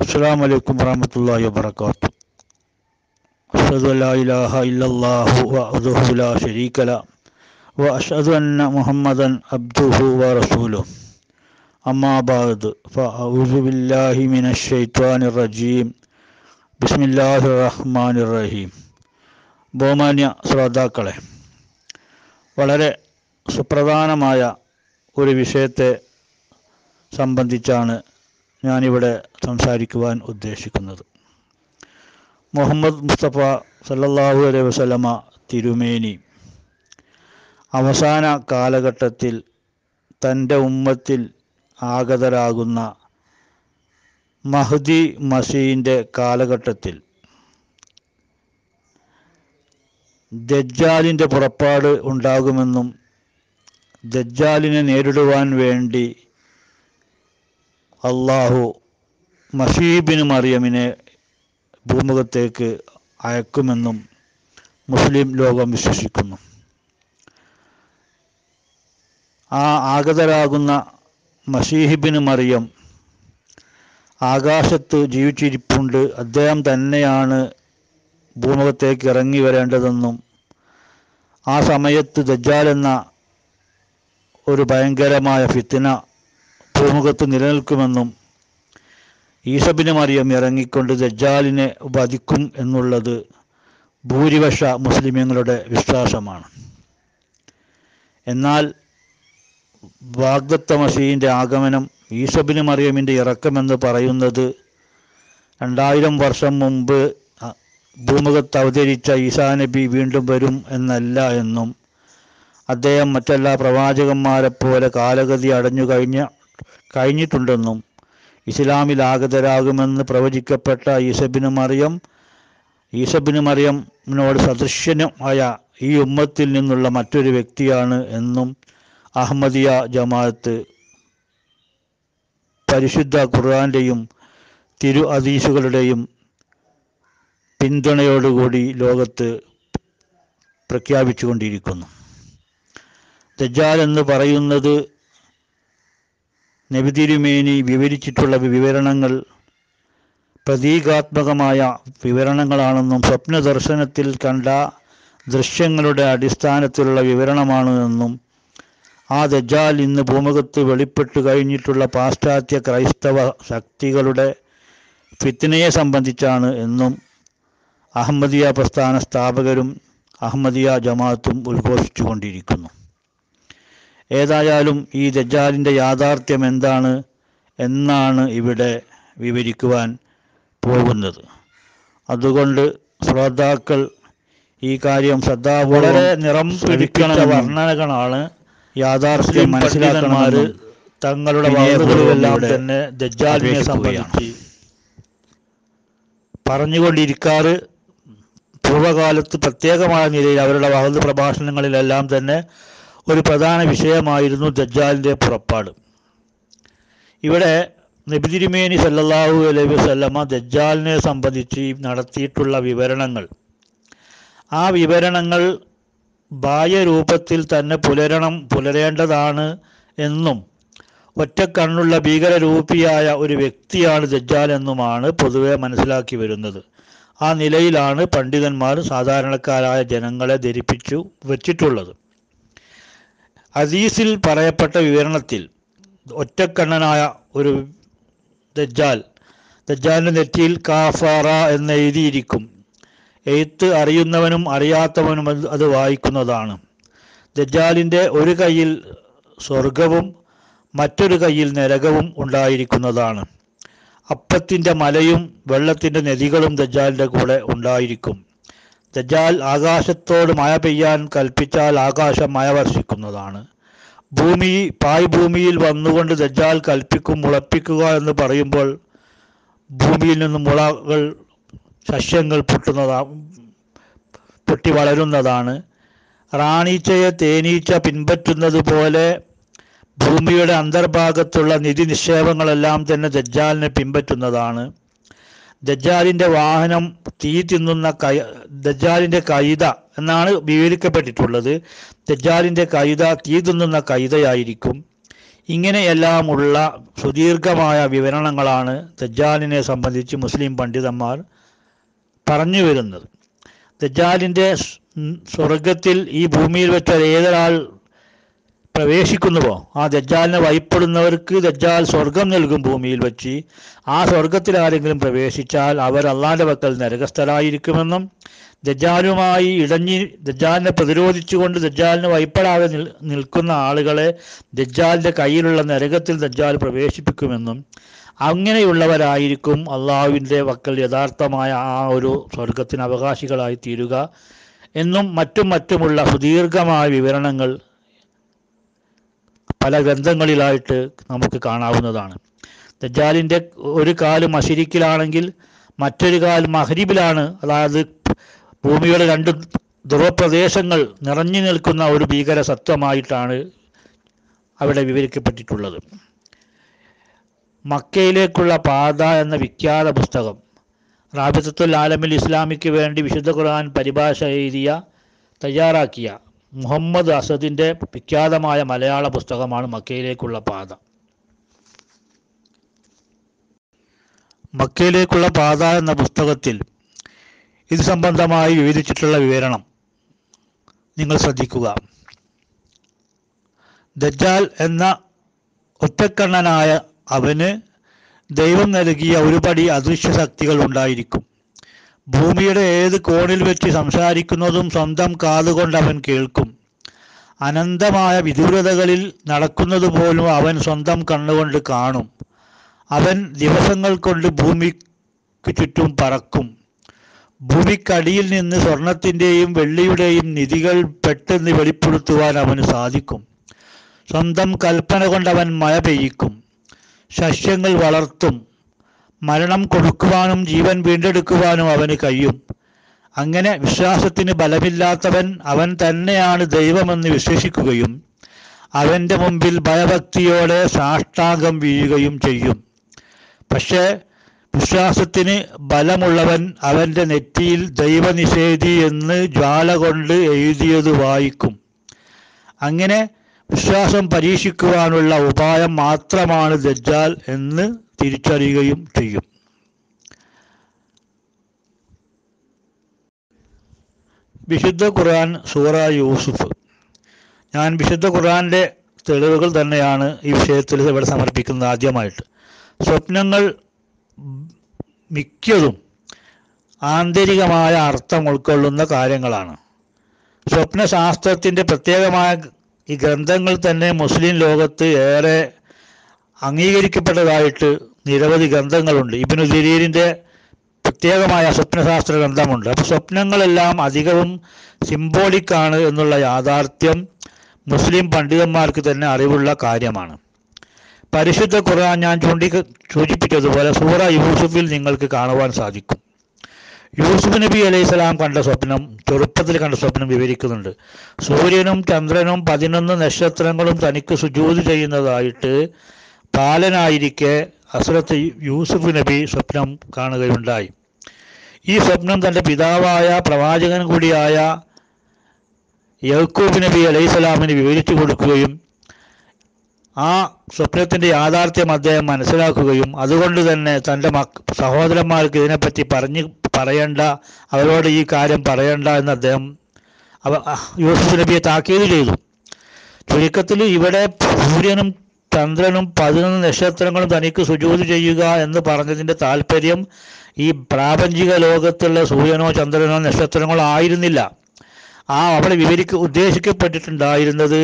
السلام عليكم ورحمة الله وبركاته أشهد أن لا إله إلا الله وحده لا شريك له وأشهد أن محمدا عبده ورسوله أما بعد فأعوذ بالله من الشيطان الرجيم بسم الله الرحمن الرحيم ബഹുമാന്യ ശ്രോതാക്കളെ വളരെ സുപ്രധാനമായ ഒരു വിഷയത്തെ സംബന്ധിച്ചാണ് ഞാനിവിടെ സംസാരിക്കുവാൻ ഉദ്ദേശിക്കുന്നത്. മുഹമ്മദ് മുസ്തഫ സല്ലല്ലാഹു അലൈഹി വസല്ലമ തിരുമേനി അവസാന കാലഘട്ടത്തിൽ തന്റെ ഉമ്മത്തിൽ ആഗതരാകുന്ന മഹ്ദി മസീന്റെ കാലഘട്ടത്തിൽ ദജ്ജാലിന്റെ പുറപ്പാട് ഉണ്ടാകുമെന്നും ദജ്ജാലിനെ നേരിടുവാൻ വേണ്ടി അള്ളാഹു മഷീബിന് മറിയമിനെ ഭൂമുഖത്തേക്ക് അയക്കുമെന്നും മുസ്ലിം ലോകം വിശ്വസിക്കുന്നു. ആ ആഗതരാകുന്ന മഷീഹിബിന് മറിയം ആകാശത്ത് ജീവിച്ചിരിപ്പുണ്ട്. അദ്ദേഹം തന്നെയാണ് ഭൂമുഖത്തേക്ക് ഇറങ്ങി വരേണ്ടതെന്നും ആ സമയത്ത് ദജ്ജാൽ എന്ന ഒരു ഭയങ്കരമായ ഫിത്തിന ഭൂമുഖത്ത് നിലനിൽക്കുമെന്നും ഈസബിന് മറിയം ഇറങ്ങിക്കൊണ്ട് ദജ്ജാലിനെ വധിക്കും എന്നുള്ളത് ഭൂരിപക്ഷ മുസ്ലിമീങ്ങളുടെ വിശ്വാസമാണ്. എന്നാൽ വാഗ്ദത്ത മഷീന്റെ ആഗമനം ഈസബിന് മറിയമിന്റെ ഇറക്കമെന്ന് പറയുന്നത് രണ്ടായിരം വർഷം മുമ്പ് ഭൂമുഖത്ത് അവതരിച്ച ഈസാ നബി വീണ്ടും വരും എന്നല്ല എന്നും അദ്ദേഹം മറ്റെല്ലാ പ്രവാചകന്മാരെ പോലെ കാലഗതി അടഞ്ഞു കഴിഞ്ഞ കഴിഞ്ഞിട്ടുണ്ടെന്നും ഇസ്ലാമിൽ ആഗതരാകുമെന്ന് പ്രവചിക്കപ്പെട്ട ഈസബിന് മറിയം ഈസബിന് മറിയമിനോട് സദൃശ്യനുമായ ഈ ഉമ്മത്തിൽ നിന്നുള്ള മറ്റൊരു വ്യക്തിയാണ് എന്നും അഹമ്മദിയ ജമാഅത്ത് പരിശുദ്ധ ഖുർആാന്റെയും തിരു അദീസുകളുടെയും പിന്തുണയോടുകൂടി ലോകത്ത് പ്രഖ്യാപിച്ചുകൊണ്ടിരിക്കുന്നു. ദജാൽ എന്ന് പറയുന്നത് നബിതിരുമേനി വിവരിച്ചിട്ടുള്ള വിവരണങ്ങൾ പ്രതീകാത്മകമായ വിവരണങ്ങളാണെന്നും സ്വപ്ന ദർശനത്തിൽ കണ്ട ദൃശ്യങ്ങളുടെ അടിസ്ഥാനത്തിലുള്ള വിവരണമാണ് എന്നും ആ ദജാൽ ഇന്ന് ഭൂമുഖത്ത് വെളിപ്പെട്ടു കഴിഞ്ഞിട്ടുള്ള പാശ്ചാത്യ ക്രൈസ്തവ ശക്തികളുടെ ഫിത്തിനയെ സംബന്ധിച്ചാണ് എന്നും അഹമ്മദിയ പ്രസ്ഥാന സ്ഥാപകരും അഹമ്മദിയ ജമാഅത്തും ഉദ്ഘോഷിച്ചു കൊണ്ടിരിക്കുന്നു ഏതായാലും ഈ ദജാലിന്റെ യാഥാർത്ഥ്യം എന്താണ് എന്നാണ് ഇവിടെ വിവരിക്കുവാൻ പോകുന്നത്. അതുകൊണ്ട് ശ്രോതാക്കൾ ഈ കാര്യം ശ്രദ്ധ വളരെ നിറം പിടിക്കുന്ന വർണനകളാണ് യാഥാർത്ഥ്യം മനസ്സിലാക്കന്മാർ തങ്ങളുടെ വാർത്തകളെല്ലാം തന്നെ ദജ്ജാലിനെ സംബന്ധിച്ച് പറഞ്ഞുകൊണ്ടിരിക്കാറ് പൂർവകാലത്ത് പ്രത്യേകമായ നിലയിൽ അവരുടെ വാഹന പ്രഭാഷണങ്ങളിലെല്ലാം തന്നെ ഒരു പ്രധാന വിഷയമായിരുന്നു ദജ്ജാലിന്റെ പുറപ്പാട്. ഇവിടെ നബിതിരുമേനി സല്ലല്ലാഹു അലൈഹി വസല്ലമ ദജ്ജാലിനെ സംബന്ധിച്ച് നടത്തിയിട്ടുള്ള വിവരണങ്ങൾ. ആ വിവരണങ്ങൾ ബാഹ്യരൂപത്തിൽ തന്നെ പുലരണം പുലരേണ്ടതാണ് എന്നും ഒറ്റക്കണ്ണുള്ള ഭീകരരൂപിയായ ഒരു വ്യക്തിയാണ് ദജ്ജാൽ എന്നുമാണ് പൊതുവെ മനസ്സിലാക്കി വരുന്നത്. ആ നിലയിലാണ് പണ്ഡിതന്മാർ സാധാരണക്കാരായ ജനങ്ങളെ ധരിപ്പിച്ചു വച്ചിട്ടുള്ളത്. അദീസിൽ പറയപ്പെട്ട വിവരണത്തിൽ ഒറ്റക്കണ്ണനായ ഒരു ദജ്ജാൽ ദജ്ജാലിന്റെ നെറ്റിയിൽ കാഫാറ എന്ന് എഴുതിയിരിക്കും. എഴുത്ത് അറിയുന്നവനും അറിയാത്തവനും അത് വായിക്കുന്നതാണ്. ദജ്ജാലിന്റെ ഒരു കയ്യിൽ സ്വർഗവും മറ്റൊരു കയ്യിൽ നരകവും ഉണ്ടായിരിക്കുന്നതാണ്. അപ്പത്തിന്റെ മലയും വെള്ളത്തിന്റെ നദികളും ദജ്ജാലിന്റെ കൂടെ ഉണ്ടായിരിക്കും. ദജ്ജാൽ ആകാശത്തോട് മഴ പെയ്യാൻ കൽപ്പിച്ചാൽ ആകാശം മഴ വർഷിക്കുന്നതാണ്. ഭൂമി പായ് ഭൂമിയിൽ വന്നുകൊണ്ട് ദജ്ജാൽ കൽപ്പിക്കും മുളപ്പിക്കുക എന്ന് പറയുമ്പോൾ ഭൂമിയിൽ നിന്ന് മുളകൾ സസ്യങ്ങൾ പൊട്ടുന്നതാ പൊട്ടി വളരുന്നതാണ്. റാണീച്ചയെ തേനീച്ച പിൻപറ്റുന്നത് പോലെ ഭൂമിയുടെ അന്തർഭാഗത്തുള്ള നിധി നിക്ഷേപങ്ങളെല്ലാം തന്നെ ദജ്ജാലിനെ പിൻപറ്റുന്നതാണ്. ദജ്ജാലിന്റെ വാഹനം തീ തിന്നുന്ന കൈ ദജ്ജാലിന്റെ കൈത എന്നാണ് വിവരിക്കപ്പെട്ടിട്ടുള്ളത് ദജ്ജാലിന്റെ കൈത തീ തിന്നുന്ന കൈതയായിരിക്കും. ഇങ്ങനെയെല്ലാമുള്ള സുദീർഘമായ വിവരണങ്ങളാണ് ദജ്ജാലിനെ സംബന്ധിച്ച് മുസ്ലിം പണ്ഡിതന്മാർ പറഞ്ഞു വരുന്നത്. ദജ്ജാലിന്റെ സ്- സ്വർഗത്തിൽ ഈ ഭൂമിയിൽ വെച്ച ഏതൊരാൾ പ്രവേശിക്കുന്നുവോ? ആ ദജ്ജാലിനെ വഴിപ്പെടുന്നവർക്ക് ദജ്ജാൽ സ്വർഗം നൽകും ഭൂമിയിൽ വച്ച്. ആ സ്വർഗത്തിൽ ആരെങ്കിലും പ്രവേശിച്ചാൽ അവർ അള്ളാന്റെ വക്കൽ നരകസ്ഥരായിരിക്കുമെന്നും ദജ്ജാലുമായി ഇടഞ്ഞി ദജ്ജാലിനെ പ്രതിരോധിച്ചുകൊണ്ട് ദജ്ജാലിന് വൈപ്പെടാതെ നിൽക്കുന്ന ആളുകളെ ദജ്ജാലിന്റെ കയ്യിലുള്ള നരകത്തിൽ ദജ്ജാൽ പ്രവേശിപ്പിക്കുമെന്നും അങ്ങനെയുള്ളവരായിരിക്കും അള്ളാഹുവിന്റെ വക്കൽ യഥാർത്ഥമായ ആ ഒരു സ്വർഗത്തിന് അവകാശികളായി തീരുക എന്നും മറ്റും മറ്റുമുള്ള സുദീർഘമായ വിവരണങ്ങൾ പല ഗ്രന്ഥങ്ങളിലായിട്ട് നമുക്ക് കാണാവുന്നതാണ്. ദജ്ജാലിന്റെ ഒരു കാൽ മഷിരിക്കിലാണെങ്കിൽ മറ്റൊരു കാൽ മഹരിബിലാണ്. അതായത് ഭൂമിയുടെ രണ്ട് ധ്രുവപ്രദേശങ്ങൾ നിറഞ്ഞു നിൽക്കുന്ന ഒരു ഭീകര സത്വമായിട്ടാണ് അവിടെ വിവരിക്കപ്പെട്ടിട്ടുള്ളത്. മക്കയിലേക്കുള്ള പാത എന്ന വിഖ്യാത പുസ്തകം റാബിസത്തുൽ ആലമിൽ ഇസ്ലാമിക്ക് വേണ്ടി വിശുദ്ധ ഖുർആൻ പരിഭാഷ എഴുതിയ തയ്യാറാക്കിയ മുഹമ്മദ് അസദിന്റെ വിഖ്യാതമായ മലയാള പുസ്തകമാണ് മക്കയിലേക്കുള്ള പാത. മക്കയിലേക്കുള്ള പാത എന്ന പുസ്തകത്തിൽ ഇത് സംബന്ധമായി വിവരിച്ചിട്ടുള്ള വിവരണം നിങ്ങൾ ശ്രദ്ധിക്കുക. ദജ്ജാൽ എന്ന ഒറ്റക്കണ്ണനായ അവന് ദൈവം നൽകിയ ഒരുപടി അദൃശ്യ ശക്തികൾ ഉണ്ടായിരിക്കും. ഭൂമിയുടെ ഏത് കോണിൽ വെച്ച് സംസാരിക്കുന്നതും സ്വന്തം കാതുകൊണ്ട് അവൻ കേൾക്കും. അനന്തമായ വിദൂരതകളിൽ നടക്കുന്നത് പോലും അവൻ സ്വന്തം കണ്ണുകൊണ്ട് കാണും. അവൻ ദിവസങ്ങൾ കൊണ്ട് ഭൂമിക്ക് ചുറ്റും പറക്കും. ഭൂമിക്കടിയിൽ നിന്ന് സ്വർണത്തിന്റെയും വെള്ളിയുടെയും നിധികൾ പെട്ടെന്ന് വെളിപ്പെടുത്തുവാൻ അവന് സാധിക്കും. സ്വന്തം കൽപ്പന കൊണ്ട് അവൻ മഴ പെയ്യിക്കും. സസ്യങ്ങൾ വളർത്തും. മരണം കൊടുക്കുവാനും ജീവൻ വീണ്ടെടുക്കുവാനും അവന് കഴിയും. അങ്ങനെ വിശ്വാസത്തിന് ബലമില്ലാത്തവൻ അവൻ തന്നെയാണ് ദൈവമെന്ന് വിശ്വസിക്കുകയും അവന്റെ മുമ്പിൽ ഭയഭക്തിയോടെ സാഷ്ടാംഗം വീഴുകയും ചെയ്യും. പക്ഷേ വിശ്വാസത്തിന് ബലമുള്ളവൻ അവന്റെ നെറ്റിയിൽ ദൈവനിഷേധി എന്ന് ജ്വാല കൊണ്ട് എഴുതിയത് വായിക്കും. അങ്ങനെ വിശ്വാസം പരീക്ഷിക്കുവാനുള്ള ഉപായം മാത്രമാണ് ദജ്ജാൽ എന്ന് തിരിച്ചറിയുകയും ചെയ്യും. വിശുദ്ധ ഖുർആൻ സൂറ യൂസുഫ്. ഞാൻ വിശുദ്ധ ഖുർആന്റെ തെളിവുകൾ തന്നെയാണ് ഈ വിഷയത്തിൽ ഇവിടെ സമർപ്പിക്കുന്നത് ആദ്യമായിട്ട്. സ്വപ്നങ്ങൾ മിക്കതും ആന്തരികമായ അർത്ഥം ഉൾക്കൊള്ളുന്ന കാര്യങ്ങളാണ്. സ്വപ്നശാസ്ത്രത്തിന്റെ പ്രത്യേകമായ ഈ ഗ്രന്ഥങ്ങൾ തന്നെ മുസ്ലിം ലോകത്ത് ഏറെ അംഗീകരിക്കപ്പെട്ടതായിട്ട് നിരവധി ഗ്രന്ഥങ്ങളുണ്ട്. ഇബിനു ജരീരിന്റെ പ്രത്യേകമായ സ്വപ്നശാസ്ത്ര ഗ്രന്ഥമുണ്ട്. അപ്പോൾ സ്വപ്നങ്ങളെല്ലാം അധികവും സിംബോളിക്കാണ് എന്നുള്ള യാഥാർത്ഥ്യം മുസ്ലിം പണ്ഡിതന്മാർക്ക് തന്നെ അറിവുള്ള കാര്യമാണ്. പരിശുദ്ധ ഖുർആൻ ഞാൻ ചൂണ്ടി സൂചിപ്പിച്ചതുപോലെ സൂറ യൂസുഫിൽ നിങ്ങൾക്ക് കാണുവാൻ സാധിക്കും. യൂസുഫ് നബി അലൈഹി സ്വലാം കണ്ട സ്വപ്നം ചെറുപ്പത്തിൽ കണ്ട സ്വപ്നം വിവരിക്കുന്നുണ്ട്. സൂര്യനും ചന്ദ്രനും പതിനൊന്ന് നക്ഷത്രങ്ങളും തനിക്ക് സുജൂത് ചെയ്യുന്നതായിട്ട് ബാലനായിരിക്കെ അസുരത്ത് യൂസുഫ് നബി സ്വപ്നം കാണുകയുണ്ടായി. ഈ സ്വപ്നം തന്റെ പിതാവായ പ്രവാചകൻ കൂടിയായ യഹ്കൂബ് നബി അലൈഹി സ്വലാമിന് വിവരിച്ചു കൊടുക്കുകയും ആ സ്വപ്നത്തിന്റെ യാഥാർത്ഥ്യം അദ്ദേഹം മനസ്സിലാക്കുകയും അതുകൊണ്ട് തന്നെ തന്റെ മക് സഹോദരന്മാർക്ക് ഇതിനെപ്പറ്റി പറഞ്ഞ് പറയണ്ട അവരോട് ഈ കാര്യം പറയണ്ട എന്ന് അദ്ദേഹം അവ യൂസുഫ് നബിയെ താക്കീത് ചെയ്തു. ചുരുക്കത്തിൽ ഇവിടെ സൂര്യനും ചന്ദ്രനും പതിനൊന്ന് നക്ഷത്രങ്ങളും തനിക്ക് സുജൂത് ചെയ്യുക എന്ന് പറഞ്ഞതിന്റെ താല്പര്യം ഈ പ്രാപഞ്ചിക ലോകത്തുള്ള സൂര്യനോ ചന്ദ്രനോ നക്ഷത്രങ്ങളോ ആയിരുന്നില്ല. ആ അവിടെ വിവരിക്ക ഉദ്ദേശിക്കപ്പെട്ടിട്ടുണ്ടായിരുന്നത്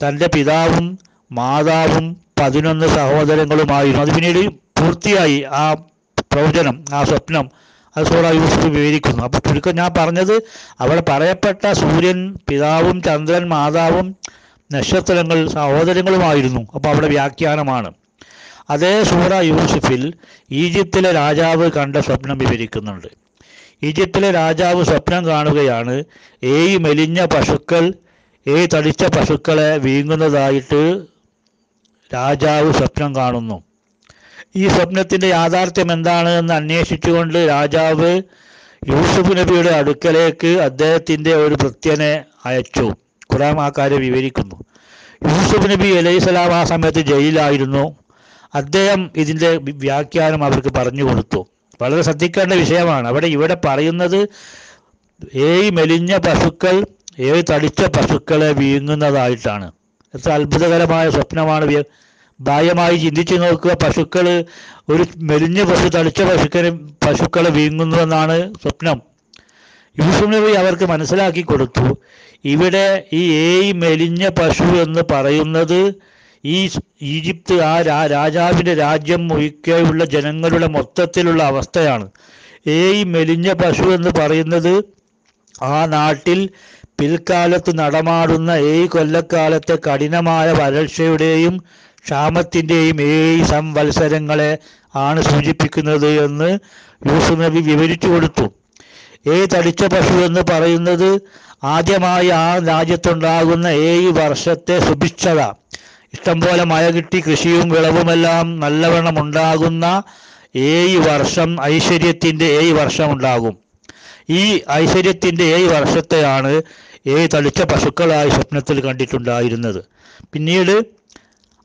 തന്റെ പിതാവും മാതാവും പതിനൊന്ന് സഹോദരങ്ങളുമായിരുന്നു. അത് പിന്നീട് പൂർത്തിയായി. ആ പ്രവചനം ആ സ്വപ്നം അത് സൂറ യൂസഫ് വിവരിക്കുന്നു. അപ്പോൾ ചുരുക്കം ഞാൻ പറഞ്ഞത് അവിടെ പറയപ്പെട്ട സൂര്യൻ പിതാവും ചന്ദ്രൻ മാതാവും നക്ഷത്രങ്ങൾ സഹോദരങ്ങളുമായിരുന്നു. അപ്പോൾ അവിടെ വ്യാഖ്യാനമാണ്. അതേ സൂറ യൂസഫിൽ ഈജിപ്തിലെ രാജാവ് കണ്ട സ്വപ്നം വിവരിക്കുന്നുണ്ട്. ഈജിപ്തിലെ രാജാവ് സ്വപ്നം കാണുകയാണ്. ഏയ് മെലിഞ്ഞ പശുക്കൾ ഏയ് തടിച്ച പശുക്കളെ വീങ്ങുന്നതായിട്ട് രാജാവ് സ്വപ്നം കാണുന്നു. ഈ സ്വപ്നത്തിന്റെ യാഥാർത്ഥ്യം എന്താണ് എന്ന് അന്വേഷിച്ചുകൊണ്ട് രാജാവ് യൂസുഫ് നബിയുടെ അടുക്കലേക്ക് അദ്ദേഹത്തിന്റെ ഒരു ഭൃത്യനെ അയച്ചു. ഖുറാൻ ആ കാര്യം വിവരിക്കുന്നു. യൂസുഫ് നബി അലൈഹിസ്സലാം ആ സമയത്ത് ജയിലിലായിരുന്നു. അദ്ദേഹം ഇതിന്റെ വ്യാഖ്യാനം അവർക്ക് പറഞ്ഞു കൊടുത്തു. വളരെ ശ്രദ്ധിക്കേണ്ട വിഷയമാണ്. അവിടെ ഇവിടെ പറയുന്നത് ഏഴ് മെലിഞ്ഞ പശുക്കൾ ഏഴ് തടിച്ച പശുക്കളെ വീങ്ങുന്നതായിട്ടാണ് എത്ര അത്ഭുതകരമായ സ്വപ്നമാണ്. ബാഹ്യമായി ചിന്തിച്ചു നോക്കുക പശുക്കൾ ഒരു മെലിഞ്ഞ പശു തടിച്ച പശുക്കളെ പശുക്കളെ വീങ്ങുന്നുവെന്നാണ് സ്വപ്നം. യൂസുഫ് നബി അവർക്ക് മനസ്സിലാക്കി കൊടുത്തു. ഇവിടെ ഈ ഏയ് മെലിഞ്ഞ പശു എന്ന് പറയുന്നത് ഈ ഈജിപ്ത് ആ രാജാവിന്റെ രാജ്യം ഒഴിക്കെയുള്ള ജനങ്ങളുടെ മൊത്തത്തിലുള്ള അവസ്ഥയാണ്. ഏയ് മെലിഞ്ഞ പശു എന്ന് പറയുന്നത് ആ നാട്ടിൽ പിൽക്കാലത്ത് നടമാടുന്ന ഏഴ് കൊല്ലക്കാലത്തെ കഠിനമായ വരൾച്ചയുടെയും ക്ഷാമത്തിന്റെയും ഏഴ് സംവത്സരങ്ങളെ ആണ് സൂചിപ്പിക്കുന്നത് എന്ന് യൂസു നബി വിവരിച്ചു കൊടുത്തു. ഏഴ് തടിച്ച പശു എന്ന് പറയുന്നത് ആദ്യമായി ആ രാജ്യത്തുണ്ടാകുന്ന ഏഴ് വർഷത്തെ സുഭിക്ഷത. ഇഷ്ടംപോലെ മഴ കിട്ടി കൃഷിയും വിളവുമെല്ലാം നല്ലവണ്ണം ഉണ്ടാകുന്ന ഏഴ് വർഷം ഐശ്വര്യത്തിന്റെ ഏഴ് വർഷം ഉണ്ടാകും ഈ ഐശ്വര്യത്തിന്റെ ഏഴ് വർഷത്തെയാണ് ഏഴ് തളിച്ച പശുക്കളായി സ്വപ്നത്തിൽ കണ്ടിട്ടുണ്ടായിരുന്നത്. പിന്നീട്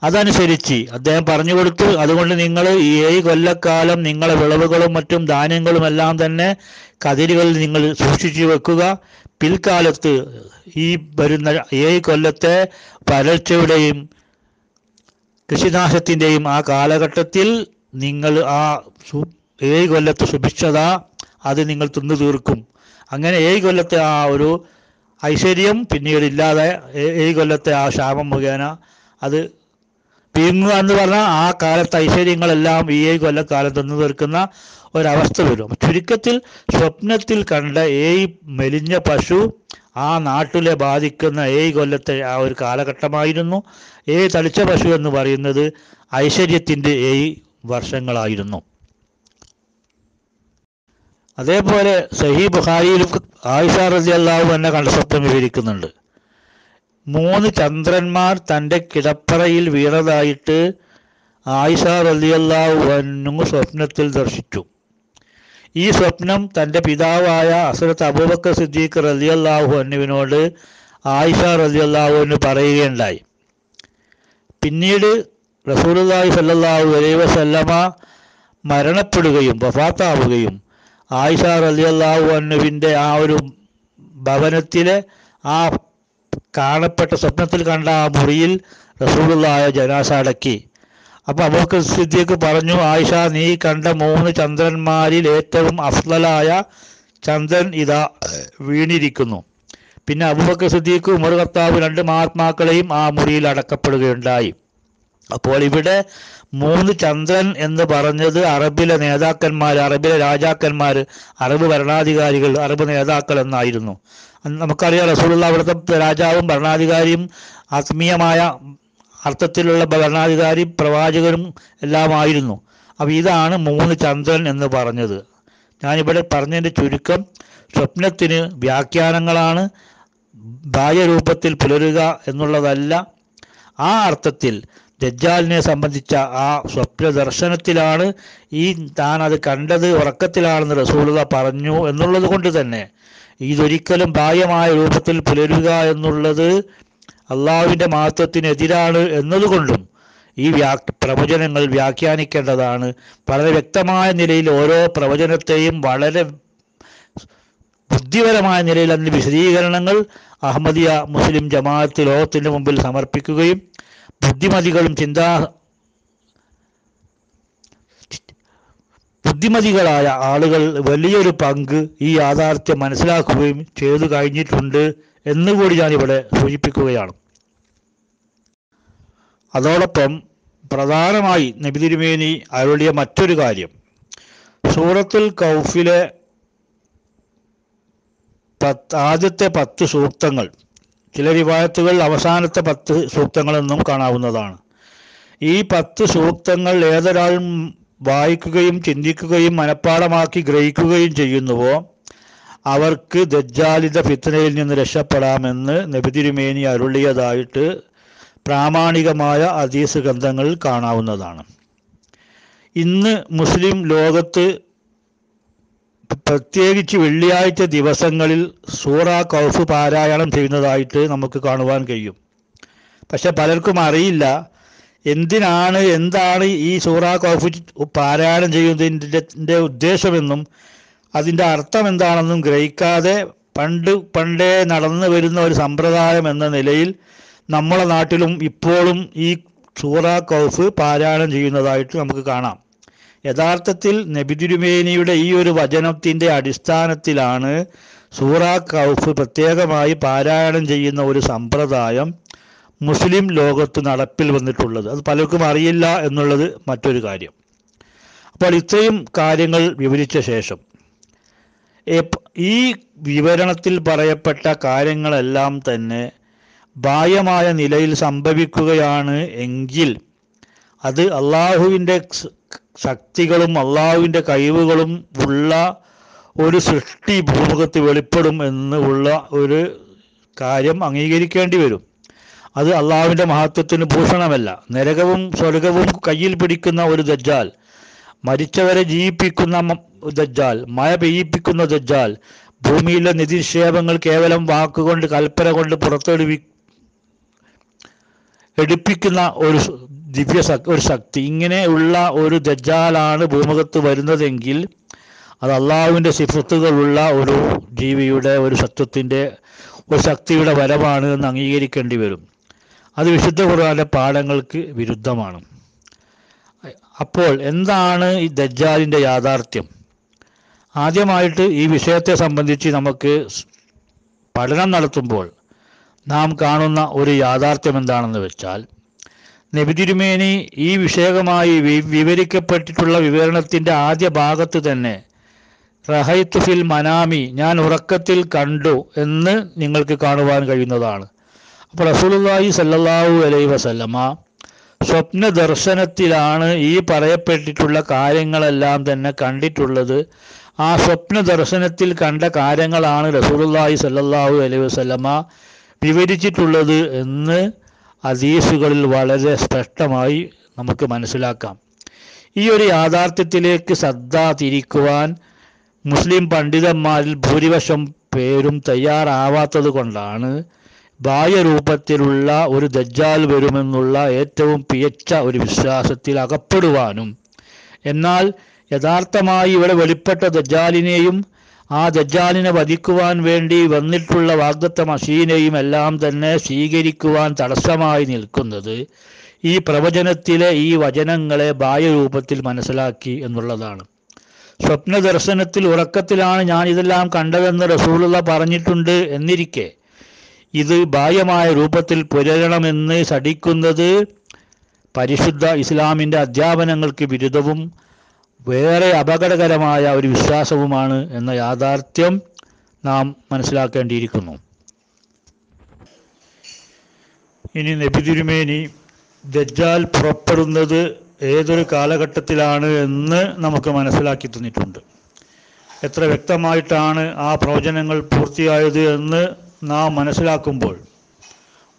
അതനുസരിച്ച് അദ്ദേഹം പറഞ്ഞു കൊടുത്തു അതുകൊണ്ട് നിങ്ങൾ ഈ ഏഴ് കൊല്ലക്കാലം നിങ്ങളെ വിളവുകളും മറ്റും ധാന്യങ്ങളും എല്ലാം തന്നെ കതിരുകളിൽ നിങ്ങൾ സൂക്ഷിച്ചു വെക്കുക. പിൽക്കാലത്ത് ഈ വരുന്ന ഏഴ് കൊല്ലത്തെ വരൾച്ചയുടെയും കൃഷിനാശത്തിന്റെയും ആ കാലഘട്ടത്തിൽ നിങ്ങൾ ആ ഏഴ് കൊല്ലത്തെ സുഭിക്ഷത അത് നിങ്ങൾ തിന്നു തീർക്കും. അങ്ങനെ ഏഴ് കൊല്ലത്തെ ആ ഒരു ഐശ്വര്യം പിന്നീട് ഇല്ലാതെ ഈ കൊല്ലത്തെ ആ ക്ഷാമം മുഖേന അത് പീങ്ങുക എന്ന് പറഞ്ഞാൽ ആ കാലത്തെ ഐശ്വര്യങ്ങളെല്ലാം ഈ ഏഴ് കൊല്ലക്കാലം തിന്നു തീർക്കുന്ന ഒരവസ്ഥ വരും. ചുരുക്കത്തിൽ സ്വപ്നത്തിൽ കണ്ട ഏഴ് മെലിഞ്ഞ പശു ആ നാട്ടിലെ ബാധിക്കുന്ന ഏഴ് കൊല്ലത്തെ ആ ഒരു കാലഘട്ടമായിരുന്നു. ഏഴ് തളിച്ച പശു എന്ന് പറയുന്നത് ഐശ്വര്യത്തിന്റെ ഏഴ് വർഷങ്ങളായിരുന്നു. അതേപോലെ സഹി ബുഖാരിയിലും ആയിഷ റസി അള്ളാഹു എന്നെ സ്വപ്നം വിവരിക്കുന്നുണ്ട്. മൂന്ന് ചന്ദ്രന്മാർ തന്റെ കിടപ്പറയിൽ വീണതായിട്ട് ആയിഷ റലിയല്ലാഹു അന്നു സ്വപ്നത്തിൽ ദർശിച്ചു. ഈ സ്വപ്നം തന്റെ പിതാവായ അസരത്ത് അബൂബക്കർ സിദ്ദീഖ് റലിയല്ലാഹു അന്നുവിനോട് ആയിഷ റലിയല്ലാഹുവിന് പറയുകയുണ്ടായി. പിന്നീട് റസൂലുള്ളാഹി സല്ലാഹു അലൈഹി വസല്ലമ മരണപ്പെടുകയും വഫാത്താവുകയും ആയിഷ റളിയല്ലാഹു അന്നുവിന്റെ ആ ഒരു ഭവനത്തിലെ ആ കാണപ്പെട്ട സ്വപ്നത്തിൽ കണ്ട ആ മുറിയിൽ റസൂലുള്ളായ ജനാസ അടക്കി. അപ്പോൾ അബൂബക്കർ സിദ്ദീഖ് പറഞ്ഞു ആയിഷ നീ കണ്ട മൂന്ന് ചന്ദ്രന്മാരിൽ ഏറ്റവും അഫ്ലലായ ചന്ദ്രൻ ഇതാ വീണിരിക്കുന്നു. പിന്നെ അബൂബക്കർ സിദ്ദീഖ് ഉമർ കർത്താവ് രണ്ട് മഹാത്മാക്കളെയും ആ മുറിയിൽ അടക്കപ്പെടുകയുണ്ടായി. അപ്പോൾ ഇവിടെ മൂന്ന് ചന്ദ്രൻ എന്ന് പറഞ്ഞത് അറബിലെ നേതാക്കന്മാർ അറബിലെ രാജാക്കന്മാർ അറബ് ഭരണാധികാരികൾ അറബ് നേതാക്കൾ എന്നായിരുന്നു. നമുക്കറിയാം റസൂലുള്ള അവിടുത്തെ രാജാവും ഭരണാധികാരിയും ആത്മീയമായ അർത്ഥത്തിലുള്ള ഭരണാധികാരി പ്രവാചകരും എല്ലാമായിരുന്നു അപ്പോൾ ഇതാണ് മൂന്ന് ചന്ദ്രൻ എന്ന് പറഞ്ഞത്. ഞാനിവിടെ പറഞ്ഞതിന്റെ ചുരുക്കം. സ്വപ്നത്തിന് വ്യാഖ്യാനങ്ങളാണ്. ബാഹ്യരൂപത്തിൽ പുലരുക എന്നുള്ളതല്ല. ആ അർത്ഥത്തിൽ ദജ്ജാലിനെ സംബന്ധിച്ച ആ സ്വപ്ന ദർശനത്തിലാണ് ഈ താൻ അത് കണ്ടത് ഉറക്കത്തിലാണെന്ന് റസൂലത പറഞ്ഞു എന്നുള്ളത് കൊണ്ട് തന്നെ. ഇതൊരിക്കലും ബാഹ്യമായ രൂപത്തിൽ പുലരുക എന്നുള്ളത് അള്ളാഹുവിന്റെ മഹത്വത്തിനെതിരാണ് എന്നതുകൊണ്ടും ഈ വ്യാ പ്രവചനങ്ങൾ വ്യാഖ്യാനിക്കേണ്ടതാണ്. വളരെ വ്യക്തമായ നിലയിൽ ഓരോ പ്രവചനത്തെയും വളരെ ബുദ്ധിപരമായ നിലയിൽ അതിന്റെ വിശദീകരണങ്ങൾ അഹമ്മദിയ മുസ്ലിം ജമാഅത്ത് ലോകത്തിന്റെ മുമ്പിൽ സമർപ്പിക്കുകയും ബുദ്ധിമതികളും ചിന്താ ബുദ്ധിമതികളായ ആളുകൾ വലിയൊരു പങ്ക് ഈ യാഥാർത്ഥ്യം മനസ്സിലാക്കുകയും ചെയ്തു കഴിഞ്ഞിട്ടുണ്ട് എന്നുകൂടി ഞാനിവിടെ സൂചിപ്പിക്കുകയാണ്. അതോടൊപ്പം പ്രധാനമായി നബി തിരുമേനി അരുളിയ മറ്റൊരു കാര്യം. സൂറത്തുൽ കൗഫിലെ പത്ത് ആദ്യത്തെ പത്ത് സൂക്തങ്ങൾ ചില റിവായത്തുകൾ അവസാനത്തെ പത്ത് സൂക്തങ്ങളെന്നും കാണാവുന്നതാണ്. ഈ പത്ത് സൂക്തങ്ങൾ ഏതൊരാളും വായിക്കുകയും ചിന്തിക്കുകയും മനഃപ്പാടമാക്കി ഗ്രഹിക്കുകയും ചെയ്യുന്നുവോ അവർക്ക് ദജ്ജാലിത ഫിത്തനയിൽ നിന്ന് രക്ഷപ്പെടാമെന്ന് നബിതിരുമേനി അരുളിയതായിട്ട് പ്രാമാണികമായ അതീസ് ഗ്രന്ഥങ്ങളിൽ കാണാവുന്നതാണ്. ഇന്ന് മുസ്ലിം ലോകത്ത് പ്രത്യേകിച്ച് വെള്ളിയാഴ്ച ദിവസങ്ങളിൽ സൂറ കൗഫ് പാരായണം ചെയ്യുന്നതായിട്ട് നമുക്ക് കാണുവാൻ കഴിയും. പക്ഷെ പലർക്കും അറിയില്ല എന്തിനാണ് എന്താണ് ഈ സൂറ കൗഫ് പാരായണം ചെയ്യുന്നതിന്റെ ഉദ്ദേശമെന്നും അതിന്റെ അർത്ഥം എന്താണെന്നും ഗ്രഹിക്കാതെ പണ്ട് പണ്ടേ നടന്നു വരുന്ന ഒരു സമ്പ്രദായം എന്ന നിലയിൽ നമ്മളെ നാട്ടിലും ഇപ്പോഴും ഈ സൂറ കൗഫ് പാരായണം ചെയ്യുന്നതായിട്ട് നമുക്ക് കാണാം. യഥാർത്ഥത്തിൽ നബിതിരുമേനിയുടെ ഈ ഒരു വചനത്തിന്റെ അടിസ്ഥാനത്തിലാണ് സൂറ കൗഫ് പ്രത്യേകമായി പാരായണം ചെയ്യുന്ന ഒരു സമ്പ്രദായം മുസ്ലിം ലോകത്ത് നടപ്പിൽ വന്നിട്ടുള്ളത്. അത് പലർക്കും അറിയില്ല എന്നുള്ളത് മറ്റൊരു കാര്യം. അപ്പോൾ ഇത്രയും കാര്യങ്ങൾ വിവരിച്ച ശേഷം ഈ വിവരണത്തിൽ പറയപ്പെട്ട കാര്യങ്ങളെല്ലാം തന്നെ ബാഹ്യമായ നിലയിൽ സംഭവിക്കുകയാണ് എങ്കിൽ അത് അള്ളാഹുവിന്റെ ശക്തികളും അള്ളാഹുവിന്റെ കഴിവുകളും ഉള്ള ഒരു സൃഷ്ടി ഭൂമുഖത്ത് വെളിപ്പെടും എന്ന് ഉള്ള ഒരു കാര്യം അംഗീകരിക്കേണ്ടി വരും. അത് അള്ളാഹുവിന്റെ മഹത്വത്തിന് ഭൂഷണമല്ല. നരകവും സ്വർഗവും കയ്യിൽ പിടിക്കുന്ന ഒരു ദജ്ജാൽ മരിച്ചവരെ ജീവിപ്പിക്കുന്ന ദജ്ജാൽ മഴ പെയ്യിപ്പിക്കുന്ന ദജ്ജാൽ ഭൂമിയിലെ നിധിക്ഷേപങ്ങൾ കേവലം വാക്കുകൊണ്ട് കൽപ്പന കൊണ്ട് പുറത്തെടുവി എടുപ്പിക്കുന്ന ഒരു ദിവ്യ ഒരു ശക്തി. ഇങ്ങനെയുള്ള ഒരു ദജ്ജാലാണ് ഭൂമുഖത്ത് വരുന്നതെങ്കിൽ അത് അള്ളാഹുവിന്റെ സിഫത്തുകളുള്ള ഒരു ജീവിയുടെ ഒരു സത്വത്തിന്റെ ഒരു ശക്തിയുടെ വരമാണ് എന്ന് അംഗീകരിക്കേണ്ടി വരും. അത് വിശുദ്ധ ഖുർആാന്റെ പാഠങ്ങൾക്ക് വിരുദ്ധമാണ്. അപ്പോൾ എന്താണ് ഈ ദജ്ജാലിന്റെ യാഥാർത്ഥ്യം? ആദ്യമായിട്ട് ഈ വിഷയത്തെ സംബന്ധിച്ച് നമുക്ക് പഠനം നടത്തുമ്പോൾ നാം കാണുന്ന ഒരു യാഥാർത്ഥ്യം എന്താണെന്ന് വെച്ചാൽ നബിതിരുമേനി ഈ വിഷയകമായി വിവരിക്കപ്പെട്ടിട്ടുള്ള വിവരണത്തിന്റെ ആദ്യ ഭാഗത്ത് തന്നെ റഹൈത്തു ഫിൽ മനാമി ഞാൻ ഉറക്കത്തിൽ കണ്ടു എന്ന് നിങ്ങൾക്ക് കാണുവാൻ കഴിയുന്നതാണ്. അപ്പോൾ റസൂലുള്ളാഹി സല്ലല്ലാഹു അലൈഹി വസല്ലമ സ്വപ്ന ദർശനത്തിലാണ് ഈ പറയപ്പെട്ടിട്ടുള്ള കാര്യങ്ങളെല്ലാം തന്നെ കണ്ടിട്ടുള്ളത്. ആ സ്വപ്ന ദർശനത്തിൽ കണ്ട കാര്യങ്ങളാണ് റസൂലുള്ളാഹി സല്ലല്ലാഹു അലൈഹി വസല്ലമ വിവരിച്ചിട്ടുള്ളത് എന്ന് ഹദീസുകളിൽ വളരെ സ്പഷ്ടമായി നമുക്ക് മനസ്സിലാക്കാം. ഈ ഒരു യാഥാർത്ഥ്യത്തിലേക്ക് ശ്രദ്ധ തിരിക്കുവാൻ മുസ്ലിം പണ്ഡിതന്മാരിൽ ഭൂരിപക്ഷം പേരും തയ്യാറാവാത്തത് കൊണ്ടാണ് ബാഹ്യരൂപത്തിലുള്ള ഒരു ദജ്ജാൽ വരുമെന്നുള്ള ഏറ്റവും പിയച്ച ഒരു വിശ്വാസത്തിൽ അകപ്പെടുവാനും. എന്നാൽ യഥാർത്ഥമായി ഇവിടെ വെളിപ്പെട്ട ദജ്ജാലിനെയും ആ ദജ്ജാലിനെ വധിക്കുവാൻ വേണ്ടി വന്നിട്ടുള്ള വാഗ്ദത്ത മഷീനെയും എല്ലാം തന്നെ സ്വീകരിക്കുവാൻ തടസ്സമായി നിൽക്കുന്നത് ഈ പ്രവചനത്തിലെ ഈ വചനങ്ങളെ ബാഹ്യരൂപത്തിൽ മനസ്സിലാക്കി എന്നുള്ളതാണ്. സ്വപ്ന ദർശനത്തിൽ ഉറക്കത്തിലാണ് ഞാൻ ഇതെല്ലാം കണ്ടതെന്ന് റസൂലുള്ള പറഞ്ഞിട്ടുണ്ട് എന്നിരിക്കെ ഇത് ബാഹ്യമായ രൂപത്തിൽ പുരരണമെന്ന് ശഠിക്കുന്നത് പരിശുദ്ധ ഇസ്ലാമിന്റെ അധ്യാപനങ്ങൾക്ക് വിരുദ്ധവും വേറെ അപകടകരമായ ഒരു വിശ്വാസവുമാണ് എന്ന യാഥാർത്ഥ്യം നാം മനസ്സിലാക്കേണ്ടിയിരിക്കുന്നു. ഇനി നബി തിരുമേനി ദജ്ജാൽ പുറപ്പെടുന്നത് ഏതൊരു കാലഘട്ടത്തിലാണ് എന്ന് നമുക്ക് മനസ്സിലാക്കി തന്നിട്ടുണ്ട്. എത്ര വ്യക്തമായിട്ടാണ് ആ പ്രവചനങ്ങൾ പൂർത്തിയായത് എന്ന് നാം മനസ്സിലാക്കുമ്പോൾ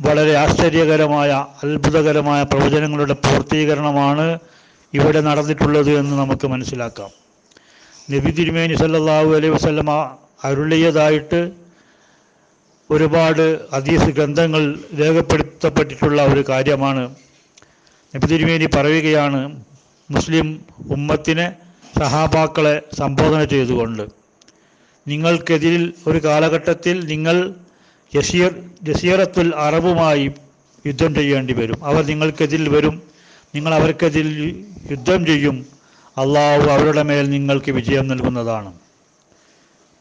വളരെ ആശ്ചര്യകരമായ അത്ഭുതകരമായ പ്രവചനങ്ങളുടെ പൂർത്തീകരണമാണ് ഇവിടെ നടന്നിട്ടുള്ളത് എന്ന് നമുക്ക് മനസ്സിലാക്കാം. നബി തിരുമേനി സല്ലാഹു അലൈഹി വസല്ലമ അരുളിയതായിട്ട് ഒരുപാട് അതീസ് ഗ്രന്ഥങ്ങൾ രേഖപ്പെടുത്തപ്പെട്ടിട്ടുള്ള ഒരു കാര്യമാണ്. നബി തിരുമേനി പറയുകയാണ് മുസ്ലിം ഉമ്മത്തിനെ സഹാബാക്കളെ സംബോധന ചെയ്തുകൊണ്ട് നിങ്ങൾക്കെതിരിൽ ഒരു കാലഘട്ടത്തിൽ നിങ്ങൾ ജസീർ ജസീറത്തുൽ അറബുമായി യുദ്ധം ചെയ്യേണ്ടി വരും. അവർ നിങ്ങൾക്കെതിരിൽ വരും. നിങ്ങൾ അവർക്കെതിൽ യുദ്ധം ചെയ്യും. അള്ളാഹു അവരുടെ മേൽ നിങ്ങൾക്ക് വിജയം നൽകുന്നതാണ്.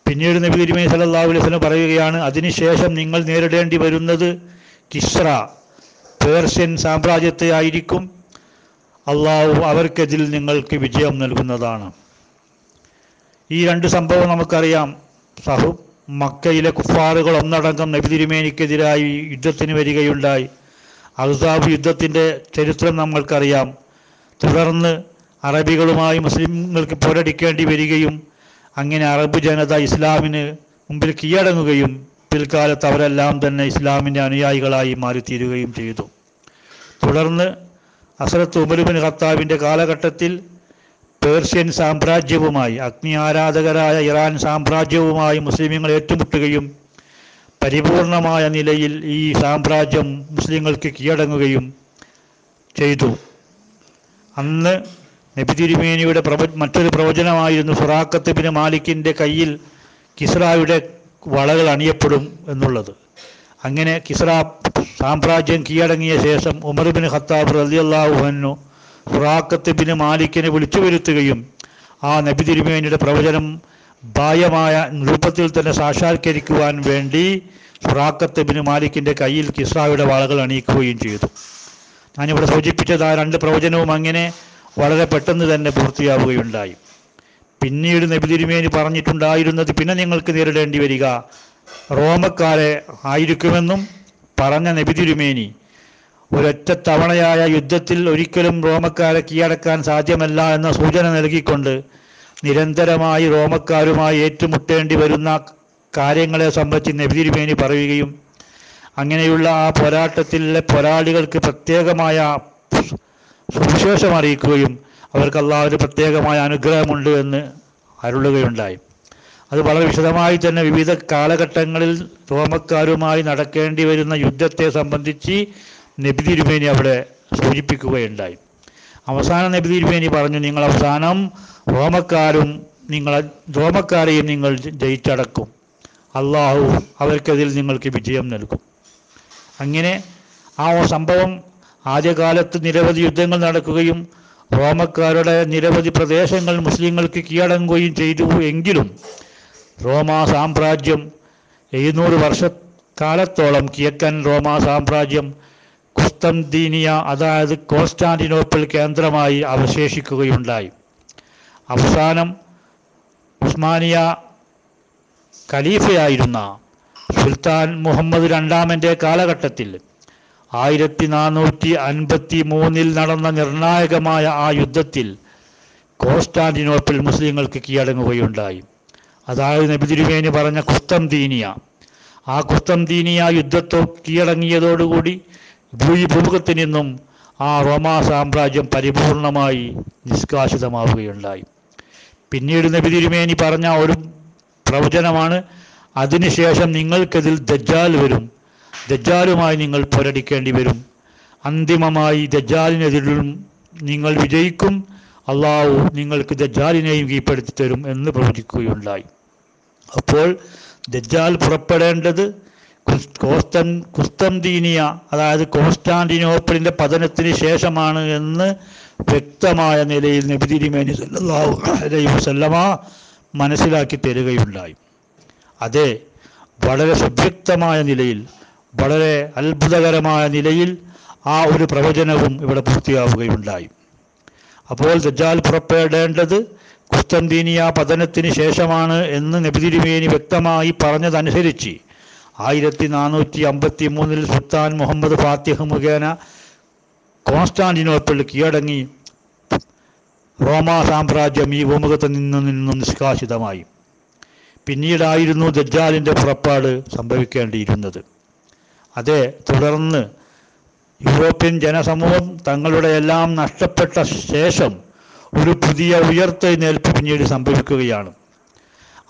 പിന്നീട് നബി തിരുമേനി സല്ലല്ലാഹു അലൈഹി പറയുകയാണ് അതിനുശേഷം നിങ്ങൾ നേരിടേണ്ടി വരുന്നത് കിസ്ര പേർഷ്യൻ സാമ്രാജ്യത്തെ ആയിരിക്കും. അള്ളാഹു അവർക്കെതിൽ നിങ്ങൾക്ക് വിജയം നൽകുന്നതാണ്. ഈ രണ്ട് സംഭവം നമുക്കറിയാം. സഹു മക്കയിലെ കുഫാറുകൾ ഒന്നടങ്കം നബി തിരുമേനിക്കെതിരായി യുദ്ധത്തിന് വരികയുണ്ടായി. അഹ്സാബ് യുദ്ധത്തിന്റെ ചരിത്രം നമ്മൾക്കറിയാം. തുടർന്ന് അറബികളുമായി മുസ്ലിങ്ങൾക്ക് പോരടിക്കേണ്ടി വരികയും അങ്ങനെ അറബ് ജനത ഇസ്ലാമിന് മുമ്പിൽ കീഴടങ്ങുകയും പിൽക്കാലത്ത് അവരെല്ലാം തന്നെ ഇസ്ലാമിന്റെ അനുയായികളായി മാറിത്തീരുകയും ചെയ്തു. തുടർന്ന് അസരത്ത് ഉമരുബിൻ ഖത്താബിന്റെ കാലഘട്ടത്തിൽ പേർഷ്യൻ സാമ്രാജ്യവുമായി അഗ്നി ആരാധകരായ ഇറാൻ സാമ്രാജ്യവുമായി മുസ്ലിമുകൾ ഏറ്റുമുട്ടുകയും പരിപൂർണമായ നിലയിൽ ഈ സാമ്രാജ്യം മുസ്ലിങ്ങൾക്ക് കീഴടങ്ങുകയും ചെയ്തു. അന്ന് നബി തിരുമേനിയുടെ പ്രവ മറ്റൊരു പ്രവചനമായിരുന്നു സുറാഖത്ത് ബിൻ മാലിക്കിന്റെ കയ്യിൽ കിസ്രായുടെ വളകൾ അണിയപ്പെടും എന്നുള്ളത്. അങ്ങനെ കിസ്ര സാമ്രാജ്യം കീഴടങ്ങിയ ശേഷം ഉമർ ബിൻ ഖത്താബ് റലിയല്ലാഹുഹന്നു സുറാഖത്ത് ബിൻ മാലിക്കിനെ വിളിച്ചു വരുത്തുകയും ആ നബി തിരുമേനിയുടെ പ്രവചനം ബാഹ്യമായ രൂപത്തിൽ തന്നെ സാക്ഷാത്കരിക്കുവാൻ വേണ്ടി സുറാഖത്ത് ബിൻ മാലിക്കിന്റെ കയ്യിൽ കിസ്രായുടെ വാളുകൾ അണിയിക്കുകയും ചെയ്തു. ഞാനിവിടെ സൂചിപ്പിച്ചത് ആ രണ്ട് പ്രവചനവും അങ്ങനെ വളരെ പെട്ടെന്ന് തന്നെ പൂർത്തിയാവുകയുണ്ടായി. പിന്നീട് നബി തിരുമേനി പറഞ്ഞിട്ടുണ്ടായിരുന്നത് പിന്നെ നിങ്ങൾക്ക് നേരിടേണ്ടി വരിക. റോമക്കാരെ ആയിരിക്കുമെന്നും പറഞ്ഞ നബി തിരുമേനി ഒരൊറ്റ തവണയായ യുദ്ധത്തിൽ ഒരിക്കലും റോമക്കാരെ കീഴടക്കാൻ സാധ്യമല്ല എന്ന സൂചന നൽകിക്കൊണ്ട് നിരന്തരമായി റോമക്കാരുമായി ഏറ്റുമുട്ടേണ്ടി വരുന്ന കാര്യങ്ങളെ സംബന്ധിച്ച് നബി തിരുമേനി പറയുകയും അങ്ങനെയുള്ള ആ പോരാട്ടത്തിലെ പോരാളികൾക്ക് പ്രത്യേകമായ സുവിശേഷം അറിയിക്കുകയും അവർക്ക് അള്ളാഹുവിന്റെ പ്രത്യേകമായ അനുഗ്രഹമുണ്ട് എന്ന് അരുളുകയുണ്ടായി. അത് വളരെ വിശദമായി തന്നെ വിവിധ കാലഘട്ടങ്ങളിൽ റോമക്കാരുമായി നടക്കേണ്ടി വരുന്ന യുദ്ധത്തെ സംബന്ധിച്ച് നബി തിരുമേനി അവിടെ സൂചിപ്പിക്കുകയുണ്ടായി. അവസാനം നബി തിരുമേനി പറഞ്ഞു നിങ്ങൾ അവസാനം റോമക്കാരും നിങ്ങൾ റോമക്കാരെയും നിങ്ങൾ ജയിച്ചടക്കും. അള്ളാഹു അവർക്കതിൽ നിങ്ങൾക്ക് വിജയം നൽകും. അങ്ങനെ ആ സംഭവം ആദ്യകാലത്ത് നിരവധി യുദ്ധങ്ങൾ നടക്കുകയും റോമക്കാരുടെ നിരവധി പ്രദേശങ്ങൾ മുസ്ലിങ്ങൾക്ക് കീഴടങ്ങുകയും ചെയ്തു എങ്കിലും റോമാ സാമ്രാജ്യം എഴുന്നൂറ് വർഷക്കാലത്തോളം കിഴക്കൻ റോമാ സാമ്രാജ്യം കുസ്തന്തീനിയ അതായത് കോൺസ്റ്റാന്റിനോപ്പിൾ കേന്ദ്രമായി അവശേഷിക്കുകയുണ്ടായി. അവസാനം ഉസ്മാനിയ ഖലീഫയായിരുന്ന സുൽത്താൻ മുഹമ്മദ് രണ്ടാമന്റെ കാലഘട്ടത്തിൽ ആയിരത്തി നാനൂറ്റി അൻപത്തി മൂന്നിൽ നടന്ന നിർണായകമായ ആ യുദ്ധത്തിൽ കോൺസ്റ്റാന്റിനോപ്പിൾ മുസ്ലിങ്ങൾക്ക് കീഴടങ്ങുകയുണ്ടായി. അതായത് നബി തിരുമേനി പറഞ്ഞ കുസ്തംതീനിയ ആ കുസ്തംതീനിയ യുദ്ധത്തോ കീഴടങ്ങിയതോടുകൂടി ഭൂരിഭൂമുഖത്തു നിന്നും ആ റോമാ സാമ്രാജ്യം പരിപൂർണമായി നിഷ്കാസിതമാവുകയുണ്ടായി. പിന്നീട് നബി തിരുമേനി പറഞ്ഞ ഒരു പ്രവചനമാണ് അതിനുശേഷം നിങ്ങൾക്കതിൽ ദജ്ജാൽ വരും. ദജ്ജാലുമായി നിങ്ങൾ പോരടിക്കേണ്ടി വരും. അന്തിമമായി ദജ്ജാലിനെതിരും നിങ്ങൾ വിജയിക്കും. അള്ളാഹു നിങ്ങൾക്ക് ദജ്ജാലിനെയും കീഴ്പ്പെടുത്തി തരും എന്ന് പ്രവചിക്കുകയുണ്ടായി. അപ്പോൾ ദജ്ജാൽ പുറപ്പെടേണ്ടത് കുസ്- കോസ്തൻ കുസ്തന്തീനിയ അതായത് കോൺസ്റ്റാന്റിനോപ്പിളിന്റെ പതനത്തിന് ശേഷമാണ് എന്ന് വ്യക്തമായ നിലയിൽ നബി തിരുമേനി സല്ലല്ലാഹു അലൈഹി വസല്ലമ മനസ്സിലാക്കി തരികയുണ്ടായി. അതെ വളരെ സുവ്യക്തമായ നിലയിൽ വളരെ അത്ഭുതകരമായ നിലയിൽ ആ ഒരു പ്രവചനവും ഇവിടെ പൂർത്തിയാവുകയുണ്ടായി. അപ്പോൾ ദജ്ജാൽ പുറപ്പെടേണ്ടത് കുസ്തന്തീനിയ പതനത്തിന് ശേഷമാണ് എന്ന് നബി തിരുമേനി വ്യക്തമായി പറഞ്ഞതനുസരിച്ച് ആയിരത്തി നാനൂറ്റി അമ്പത്തി മൂന്നിൽ സുൽത്താൻ മുഹമ്മദ് ഫാത്തിഹ് മുഖേന കോൺസ്റ്റാന്റിനോപ്പിൾ കീഴടങ്ങി. റോമാ സാമ്രാജ്യം ഈ ഭൂമുഖത്ത് നിന്ന് നിന്നും നിഷ്കാസിതമായി. പിന്നീടായിരുന്നു ദജ്ജാലിന്റെ പുറപ്പാട് സംഭവിക്കേണ്ടിയിരുന്നത്. അതെ തുടർന്ന് യൂറോപ്യൻ ജനസമൂഹം തങ്ങളുടെ എല്ലാം നഷ്ടപ്പെട്ട ശേഷം ഒരു പുതിയ ഉയർത്തെഴുന്നേൽപ്പ് പിന്നീട് സംഭവിക്കുകയാണ്.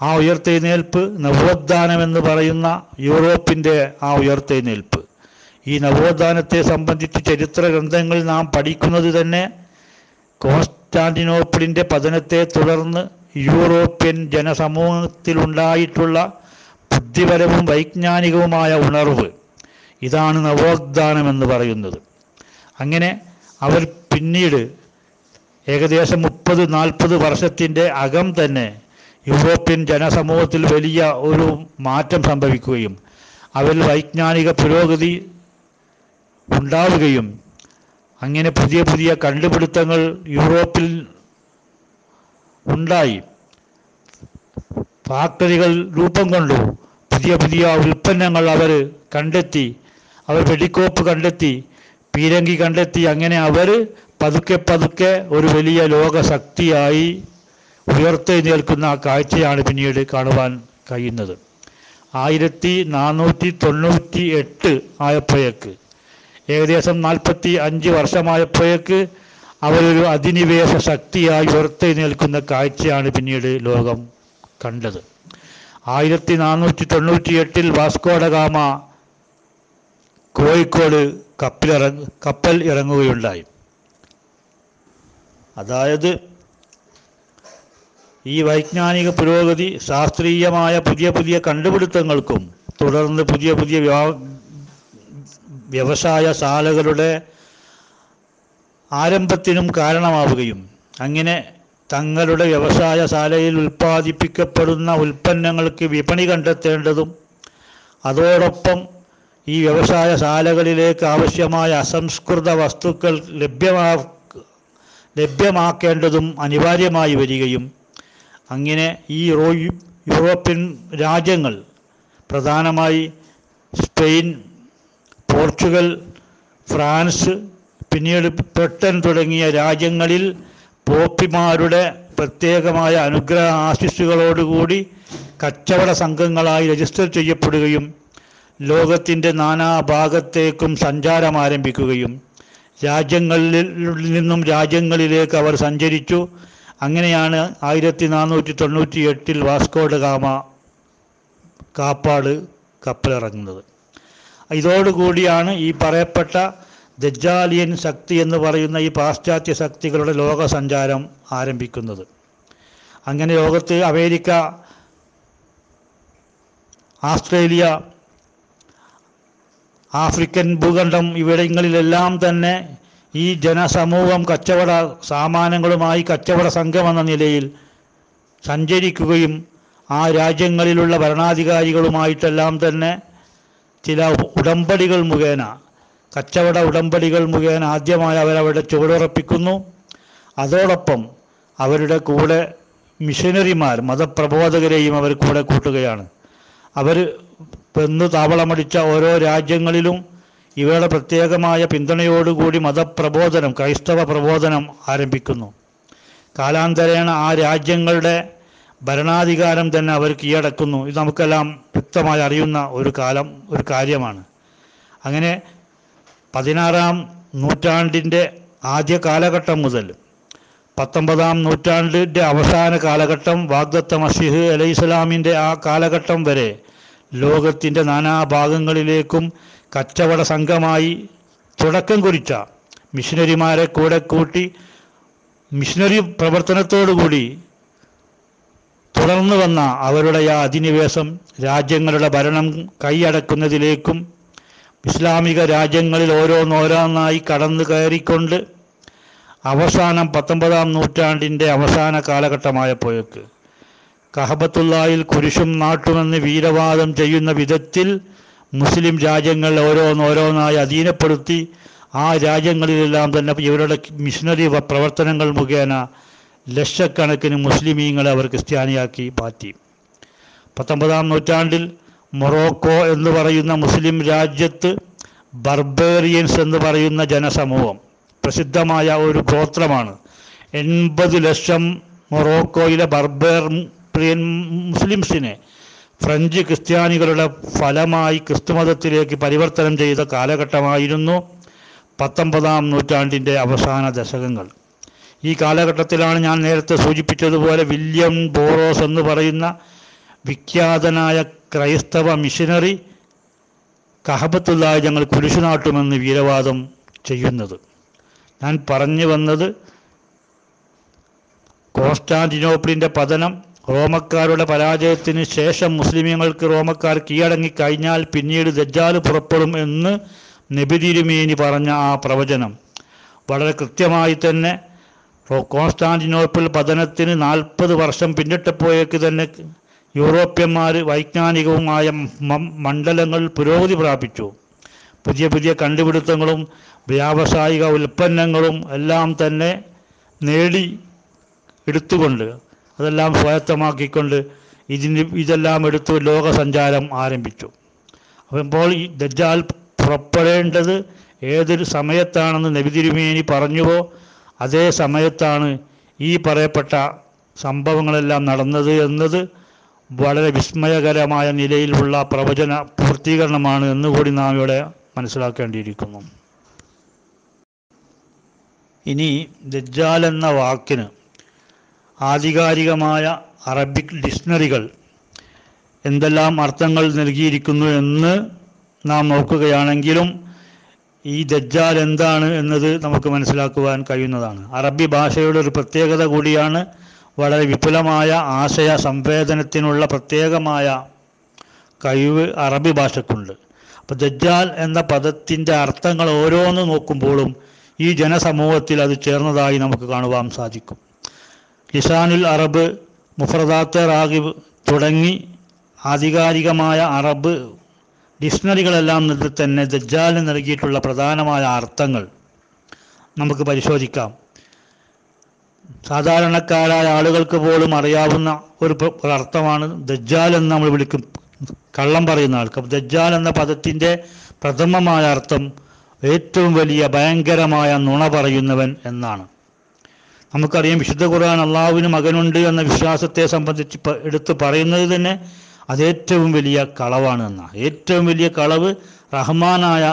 ആ ഉയർത്തെഴുന്നേൽപ്പ് നവോത്ഥാനം എന്ന് പറയുന്ന യൂറോപ്പിന്റെ ആ ഉയർത്തെഴുന്നേൽപ്പ്. ഈ നവോത്ഥാനത്തെ സംബന്ധിച്ച് ചരിത്ര ഗ്രന്ഥങ്ങൾ നാം പഠിക്കുന്നത് തന്നെ കോൺസ്റ്റാന്റിനോപ്പിളിന്റെ പതനത്തെ തുടർന്ന് യൂറോപ്യൻ ജനസമൂഹത്തിലുണ്ടായിട്ടുള്ള ബുദ്ധിപരവും വൈജ്ഞാനികവുമായ ഉണർവ്. ഇതാണ് നവോത്ഥാനം എന്ന് പറയുന്നത്. അങ്ങനെ അവർ പിന്നീട് ഏകദേശം മുപ്പത് നാൽപ്പത് വർഷത്തിന്റെ അകം തന്നെ യൂറോപ്യൻ ജനസമൂഹത്തിൽ വലിയ ഒരു മാറ്റം സംഭവിക്കുകയും അവരിൽ വൈജ്ഞാനിക പുരോഗതി ഉണ്ടാവുകയും അങ്ങനെ പുതിയ പുതിയ കണ്ടുപിടുത്തങ്ങൾ യൂറോപ്പിൽ ഉണ്ടായി. ഫാക്ടറികൾ രൂപം കൊണ്ടു പുതിയ പുതിയ ഉൽപ്പന്നങ്ങൾ അവർ കണ്ടെത്തി അവർ വെടിക്കോപ്പ് കണ്ടെത്തി പീരങ്കി കണ്ടെത്തി അങ്ങനെ അവർ പതുക്കെ പതുക്കെ ഒരു വലിയ ലോകശക്തിയായി ഉയർത്തെഴുന്നേൽക്കുന്ന കാഴ്ചയാണ് പിന്നീട് കാണുവാൻ കഴിയുന്നത്. ആയിരത്തി നാനൂറ്റി തൊണ്ണൂറ്റി എട്ട് ആയപ്പോഴേക്ക് ഏകദേശം നാൽപ്പത്തി അഞ്ച് വർഷമായപ്പോഴേക്ക് അവരൊരു അധിനിവേശ ശക്തിയായി ഉയർത്തെഴുന്നേൽക്കുന്ന കാഴ്ചയാണ് പിന്നീട് ലോകം കണ്ടത്. ആയിരത്തി നാനൂറ്റി തൊണ്ണൂറ്റി എട്ടിൽ വാസ്കോഡഗാമ കോഴിക്കോട് കപ്പലിറ കപ്പൽ ഇറങ്ങുകയുണ്ടായി. അതായത് ഈ വൈജ്ഞാനിക പുരോഗതി ശാസ്ത്രീയമായ പുതിയ പുതിയ കണ്ടുപിടുത്തങ്ങൾക്കും തുടർന്ന് പുതിയ പുതിയ വ്യാ- വ്യവസായ ശാലകളുടെ ആരംഭത്തിനും കാരണമാവുകയും അങ്ങനെ തങ്ങളുടെ വ്യവസായശാലയിൽ ഉൽപ്പാദിപ്പിക്കപ്പെടുന്ന ഉൽപ്പന്നങ്ങൾക്ക് വിപണി കണ്ടെത്തേണ്ടതും അതോടൊപ്പം ഈ വ്യവസായശാലകളിലേക്ക് ആവശ്യമായ അസംസ്കൃത വസ്തുക്കൾ ലഭ്യമാ ലഭ്യമാക്കേണ്ടതും അനിവാര്യമായി വരികയും അങ്ങനെ ഈ യൂറോപ്യൻ രാജ്യങ്ങൾ പ്രധാനമായി സ്പെയിൻ പോർച്ചുഗൽ ഫ്രാൻസ് പിന്നീട് ബ്രിട്ടൻ തുടങ്ങിയ രാജ്യങ്ങളിൽ പോപ്പിമാരുടെ പ്രത്യേകമായ അനുഗ്രഹ ആശിസ്സുകളോടുകൂടി കച്ചവട സംഘങ്ങളായി രജിസ്റ്റർ ചെയ്യപ്പെടുകയും ലോകത്തിന്റെ നാനാഭാഗത്തേക്കും സഞ്ചാരം ആരംഭിക്കുകയും രാജ്യങ്ങളിൽ നിന്നും രാജ്യങ്ങളിലേക്ക് അവർ സഞ്ചരിച്ചു. അങ്ങനെയാണ് ആയിരത്തി നാനൂറ്റി തൊണ്ണൂറ്റി എട്ടിൽ വാസ്കോഡ് ഗാമ കാപ്പാട് കപ്പലിറങ്ങുന്നത്. ഇതോടുകൂടിയാണ് ഈ പറയപ്പെട്ട ദജ്ജാലിയൻ ശക്തി എന്ന് പറയുന്ന ഈ പാശ്ചാത്യ ശക്തികളുടെ ലോക സഞ്ചാരം ആരംഭിക്കുന്നത്. അങ്ങനെ ലോകത്ത് അമേരിക്ക ആസ്ട്രേലിയ ആഫ്രിക്കൻ ഭൂഖണ്ഡം ഇവിടങ്ങളിലെല്ലാം തന്നെ ഈ ജനസമൂഹം കച്ചവട സാമാനങ്ങളുമായി കച്ചവട സംഘമെന്ന നിലയിൽ സഞ്ചരിക്കുകയും ആ രാജ്യങ്ങളിലുള്ള ഭരണാധികാരികളുമായിട്ടെല്ലാം തന്നെ ചില ഉടമ്പടികൾ മുഖേന കച്ചവട ഉടമ്പടികൾ മുഖേന ആദ്യമായി അവരവിടെ ചുവടുറപ്പിക്കുന്നു. അതോടൊപ്പം അവരുടെ കൂടെ മിഷനറിമാർ മതപ്രബോധകരെയും അവർ കൂടെ കൂട്ടുകയാണ്. അവർ പെന്ന് താവളമടിച്ച ഓരോ രാജ്യങ്ങളിലും ഇവയുടെ പ്രത്യേകമായ പിന്തുണയോടുകൂടി മതപ്രബോധനം ക്രൈസ്തവ പ്രബോധനം ആരംഭിക്കുന്നു. കാലാന്തരേണ ആ രാജ്യങ്ങളുടെ ഭരണാധികാരം തന്നെ അവർ കീഴടക്കുന്നു. ഇത് നമുക്കെല്ലാം വ്യക്തമായി അറിയുന്ന ഒരു കാലം ഒരു കാര്യമാണ്. അങ്ങനെ പതിനാറാം നൂറ്റാണ്ടിന്റെ ആദ്യ കാലഘട്ടം മുതൽ പത്തൊമ്പതാം നൂറ്റാണ്ടിന്റെ അവസാന കാലഘട്ടം വാഗ്ദത്ത മസീഹ് അലൈഹി സ്വലാമിന്റെ ആ കാലഘട്ടം വരെ ലോകത്തിന്റെ നാനാഭാഗങ്ങളിലേക്കും കച്ചവട സംഘമായി തുടക്കം കുറിച്ച മിഷനറിമാരെ കൂടെ കൂട്ടി മിഷനറി പ്രവർത്തനത്തോടുകൂടി തുടർന്നു വന്ന അവരുടെ ആ അധിനിവേശം രാജ്യങ്ങളുടെ ഭരണം കൈയടക്കുന്നതിലേക്കും ഇസ്ലാമിക രാജ്യങ്ങളിൽ ഓരോന്നോരോന്നായി കടന്നു കയറിക്കൊണ്ട് അവസാനം പത്തൊമ്പതാം നൂറ്റാണ്ടിന്റെ അവസാന കാലഘട്ടമായപ്പോഴേക്ക് കഹബത്തുള്ളായിൽ കുരിശും നാട്ടുമെന്ന് വീരവാദം ചെയ്യുന്ന വിധത്തിൽ മുസ്ലിം രാജ്യങ്ങൾ ഓരോന്നോരോന്നായി അധീനപ്പെടുത്തി ആ രാജ്യങ്ങളിലെല്ലാം തന്നെ ഇവരുടെ മിഷനറി പ്രവർത്തനങ്ങൾ മുഖേന ലക്ഷക്കണക്കിന് മുസ്ലിമീങ്ങളെ അവർ ക്രിസ്ത്യാനിയാക്കി മാറ്റി. പത്തൊമ്പതാം നൂറ്റാണ്ടിൽ മൊറോക്കോ എന്ന് പറയുന്ന മുസ്ലിം രാജ്യത്ത് ബർബേറിയൻസ് എന്ന് പറയുന്ന ജനസമൂഹം പ്രസിദ്ധമായ ഒരു ഗോത്രമാണ്. എൺപത് ലക്ഷം മൊറോക്കോയിലെ ബർബേറിയൻ മുസ്ലിംസിനെ ഫ്രഞ്ച് ക്രിസ്ത്യാനികളുടെ ഫലമായി ക്രിസ്തുമതത്തിലേക്ക് പരിവർത്തനം ചെയ്ത കാലഘട്ടമായിരുന്നു പത്തൊമ്പതാം നൂറ്റാണ്ടിന്റെ അവസാന ദശകങ്ങൾ. ഈ കാലഘട്ടത്തിലാണ് ഞാൻ നേരത്തെ സൂചിപ്പിച്ചതുപോലെ വില്യം ബോറോസ് എന്ന് പറയുന്ന വിഖ്യാതനായ ക്രൈസ്തവ മിഷനറി കഹബത്തുള്ള ഞങ്ങൾ കുരിശുനാട്ടുമെന്ന് വീരവാദം ചെയ്യുന്നത്. ഞാൻ പറഞ്ഞു വന്നത് കോൺസ്റ്റാന്റിനോപ്പിളിന്റെ പതനം റോമക്കാരുടെ പരാജയത്തിന് ശേഷം മുസ്ലിമീങ്ങൾക്ക് റോമക്കാർ കീഴടങ്ങി കഴിഞ്ഞാൽ പിന്നീട് ദജ്ജാൽ പുറപ്പെടും എന്ന് നബി തിരുമേനി പറഞ്ഞ ആ പ്രവചനം. വളരെ കൃത്യമായി തന്നെ കോൺസ്റ്റാന്റിനോപ്പിൾ പതനത്തിന് നാൽപ്പത് വർഷം പിന്നിട്ടപ്പോഴേക്ക് തന്നെ യൂറോപ്യന്മാർ വൈജ്ഞാനികവുമായ മണ്ഡലങ്ങൾ പുരോഗതി പ്രാപിച്ചു. പുതിയ പുതിയ കണ്ടുപിടുത്തങ്ങളും വ്യാവസായിക ഉൽപ്പന്നങ്ങളും എല്ലാം തന്നെ നേടി എടുത്തുകൊണ്ട് അതെല്ലാം സ്വായത്തമാക്കിക്കൊണ്ട് ഇതിന് ഇതെല്ലാം എടുത്ത് ലോക സഞ്ചാരം ആരംഭിച്ചു അപ്പോൾ ഈ ദജ്ജാൽ പുറപ്പെടേണ്ടത് ഏതൊരു സമയത്താണെന്ന് നബി തിരുമേനി പറഞ്ഞുവോ അതേ സമയത്താണ് ഈ പറയപ്പെട്ട സംഭവങ്ങളെല്ലാം നടന്നത് എന്നത് വളരെ വിസ്മയകരമായ നിലയിലുള്ള പ്രവചന പൂർത്തീകരണമാണ് എന്നുകൂടി നാം ഇവിടെ മനസ്സിലാക്കേണ്ടിയിരിക്കുന്നു. ഇനി ദജ്ജാൽ എന്ന വാക്കിന് ആധികാരികമായ അറബിക് ഡിക്ഷണറികൾ എന്തെല്ലാം അർത്ഥങ്ങൾ നൽകിയിരിക്കുന്നു എന്ന് നാം നോക്കുകയാണെങ്കിലും ഈ ദജ്ജാൽ എന്താണ് എന്നത് നമുക്ക് മനസ്സിലാക്കുവാൻ കഴിയുന്നതാണ്. അറബി ഭാഷയുടെ ഒരു പ്രത്യേകത കൂടിയാണ് വളരെ വിപുലമായ ആശയ സംവേദനത്തിനുള്ള പ്രത്യേകമായ കഴിവ് അറബി ഭാഷക്കുണ്ട്. അപ്പോൾ ദജ്ജാൽ എന്ന പദത്തിന്റെ അർത്ഥങ്ങൾ ഓരോന്ന് നോക്കുമ്പോഴും ഈ ജനസമൂഹത്തിൽ അത് ചേർന്നതായി നമുക്ക് കാണുവാൻ സാധിക്കും. ലിസാനുൽ അറബ് മുഫ്രദാത്ത് റാഗിബ് തുടങ്ങി ആധികാരികമായ അറബ് ഡിക്ഷണറികളെല്ലാം തന്നെ ദജ്ജാലിന് നൽകിയിട്ടുള്ള പ്രധാനമായ അർത്ഥങ്ങൾ നമുക്ക് പരിശോധിക്കാം. സാധാരണക്കാരായ ആളുകൾക്ക് പോലും അറിയാവുന്ന ഒരു അർത്ഥമാണ് ദജ്ജാൽ എന്ന് നമ്മൾ വിളിക്കും കള്ളം പറയുന്ന ആൾക്ക്. ദജ്ജാൽ എന്ന പദത്തിന്റെ പ്രഥമമായ അർത്ഥം ഏറ്റവും വലിയ ഭയങ്കരമായ നുണ പറയുന്നവൻ എന്നാണ്. നമുക്കറിയാം വിശുദ്ധ ഖുർആൻ അള്ളാഹുവിന് മകനുണ്ട് എന്ന വിശ്വാസത്തെ സംബന്ധിച്ച് എടുത്തു പറയുന്നത് തന്നെ അതേറ്റവും വലിയ കളവാണ് എന്നാണ്. ഏറ്റവും വലിയ കളവ് റഹ്മാനായ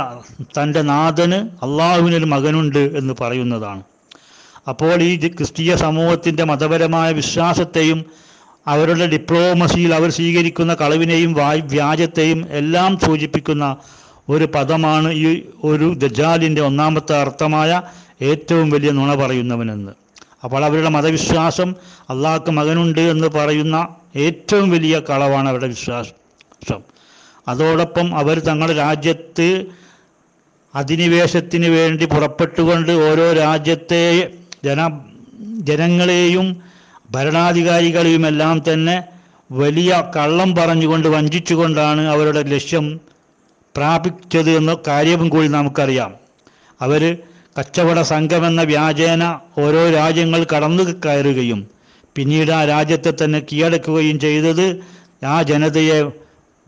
തന്റെ നാഥന് അള്ളാഹുവിനൊരു മകനുണ്ട് എന്ന് പറയുന്നതാണ്. അപ്പോൾ ഈ ക്രിസ്തീയ സമൂഹത്തിന്റെ മതപരമായ വിശ്വാസത്തെയും അവരുടെ ഡിപ്ലോമസിയിൽ അവർ സ്വീകരിക്കുന്ന കളവിനെയും വായ് വ്യാജത്തെയും എല്ലാം സൂചിപ്പിക്കുന്ന ഒരു പദമാണ് ഈ ഒരു ദജാലിന്റെ ഒന്നാമത്തെ അർത്ഥമായ ഏറ്റവും വലിയ നുണ പറയുന്നവനെന്ന്. അപ്പോൾ അവരുടെ മതവിശ്വാസം അള്ളാഹ്ക്ക് മകനുണ്ട് എന്ന് പറയുന്ന ഏറ്റവും വലിയ കളവാണ് അവരുടെ വിശ്വാസം. അതോടൊപ്പം അവർ തങ്ങളുടെ രാജ്യത്ത് അധിനിവേശത്തിന് വേണ്ടി പുറപ്പെട്ടുകൊണ്ട് ഓരോ രാജ്യത്തെ ജന ജനങ്ങളെയും ഭരണാധികാരികളെയും എല്ലാം തന്നെ വലിയ കള്ളം പറഞ്ഞുകൊണ്ട് വഞ്ചിച്ചുകൊണ്ടാണ് അവരുടെ ലക്ഷ്യം പ്രാപിച്ചത് എന്ന കാര്യവും കൂടി നമുക്കറിയാം. അവർ കച്ചവട സംഘമെന്ന വ്യാജേന ഓരോ രാജ്യങ്ങൾ കടന്നു കയറുകയും പിന്നീട് ആ രാജ്യത്തെ തന്നെ കീഴടക്കുകയും ചെയ്തത് ആ ജനതയെ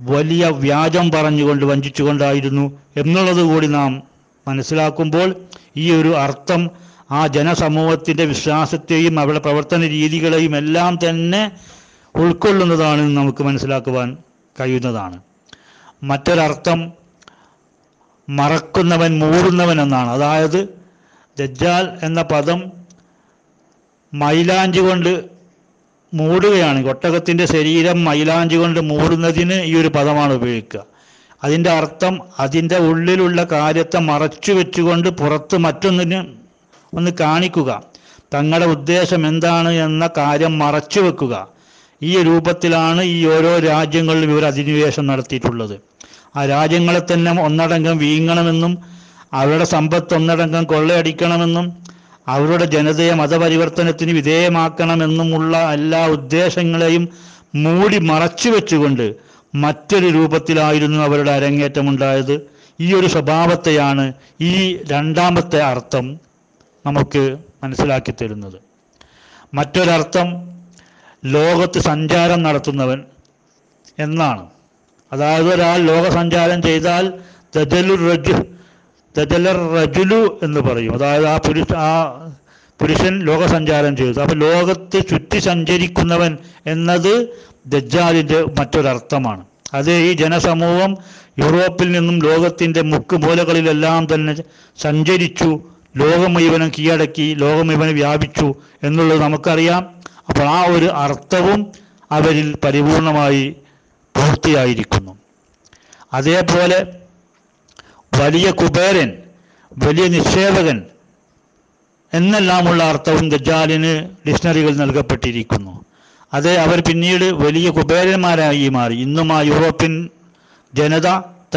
വലിയ വ്യാജം പറഞ്ഞുകൊണ്ട് വഞ്ചിച്ചുകൊണ്ടായിരുന്നു. എന്നുള്ളത് കൂടി നാം മനസ്സിലാക്കുമ്പോൾ ഈ ഒരു അർത്ഥം ആ ജനസമൂഹത്തിന്റെ വിശ്വാസത്തെയും അവരുടെ പ്രവർത്തന രീതികളെയും എല്ലാം തന്നെ ഉൾക്കൊള്ളുന്നതാണ് നമുക്ക് മനസ്സിലാക്കുവാൻ കഴിയുന്നതാണ്. മറ്റൊരർത്ഥം മറക്കുന്നവൻ മൂടുന്നവൻ എന്നാണ്. അതായത് ദജ്ജാൽ എന്ന പദം മൈലാഞ്ചി കൊണ്ട് മൂടുകയാണ്. ഒട്ടകത്തിന്റെ ശരീരം മൈലാഞ്ചി കൊണ്ട് മൂടുന്നതിന് ഈ ഒരു പദമാണ് ഉപയോഗിക്കുക. അതിന്റെ അർത്ഥം അതിന്റെ ഉള്ളിലുള്ള കാര്യത്തെ മറച്ചു വെച്ചുകൊണ്ട് പുറത്ത് മറ്റൊന്നിന് ഒന്ന് കാണിക്കുക. തങ്ങളുടെ ഉദ്ദേശം എന്താണ് എന്ന കാര്യം മറച്ചു വെക്കുക. ഈ രൂപത്തിലാണ് ഈ ഓരോ രാജ്യങ്ങളിലും ഇവർ അധിനിവേശം നടത്തിയിട്ടുള്ളത്. ആ രാജ്യങ്ങളെ തന്നെ ഒന്നടങ്കം വീങ്ങണമെന്നും അവരുടെ സമ്പത്ത് ഒന്നടങ്കം കൊള്ളയടിക്കണമെന്നും അവരുടെ ജനതയെ മതപരിവർത്തനത്തിന് വിധേയമാക്കണമെന്നുമുള്ള എല്ലാ ഉദ്ദേശങ്ങളെയും മൂടി മറച്ചു വെച്ചുകൊണ്ട് മറ്റൊരു രൂപത്തിലായിരുന്നു അവരുടെ അരങ്ങേറ്റമുണ്ടായത്. ഈ ഒരു സ്വഭാവത്തെയാണ് ഈ രണ്ടാമത്തെ അർത്ഥം നമുക്ക് മനസ്സിലാക്കി തരുന്നത്. മറ്റൊരർത്ഥം ലോകത്ത് സഞ്ചാരം നടത്തുന്നവൻ എന്നാണ്. അതായത് ഒരാൾ ലോകസഞ്ചാരം ചെയ്താൽ ദജലുർ റജു ദജലർ റജുലു എന്ന് പറയും. അതായത് ആ പുരുഷ ആ പുരുഷൻ ലോകസഞ്ചാരം ചെയ്തു. അപ്പോൾ ലോകത്ത് ചുറ്റി സഞ്ചരിക്കുന്നവൻ എന്നത് ദജ്ജാലിന്റെ മറ്റൊരർത്ഥമാണ്. അത് ഈ ജനസമൂഹം യൂറോപ്പിൽ നിന്നും ലോകത്തിന്റെ മുക്ക് മൂലകളിലെല്ലാം തന്നെ സഞ്ചരിച്ചു ലോകം മുഴുവനും കീഴടക്കി ലോകം മുഴുവനും വ്യാപിച്ചു എന്നുള്ളത് നമുക്കറിയാം. അപ്പോൾ ആ ഒരു അർത്ഥവും അവരിൽ പരിപൂർണമായി പൂർത്തിയായിരിക്കുന്നു. അതേപോലെ വലിയ കുബേരൻ വലിയ നിക്ഷേപകൻ എന്നെല്ലാമുള്ള അർത്ഥവും ദജാലിന് ഡിക്ഷണറികൾ നൽകപ്പെട്ടിരിക്കുന്നു. അത് അവർ പിന്നീട് വലിയ കുബേരന്മാരായി മാറി. ഇന്നും ആ യൂറോപ്യൻ ജനത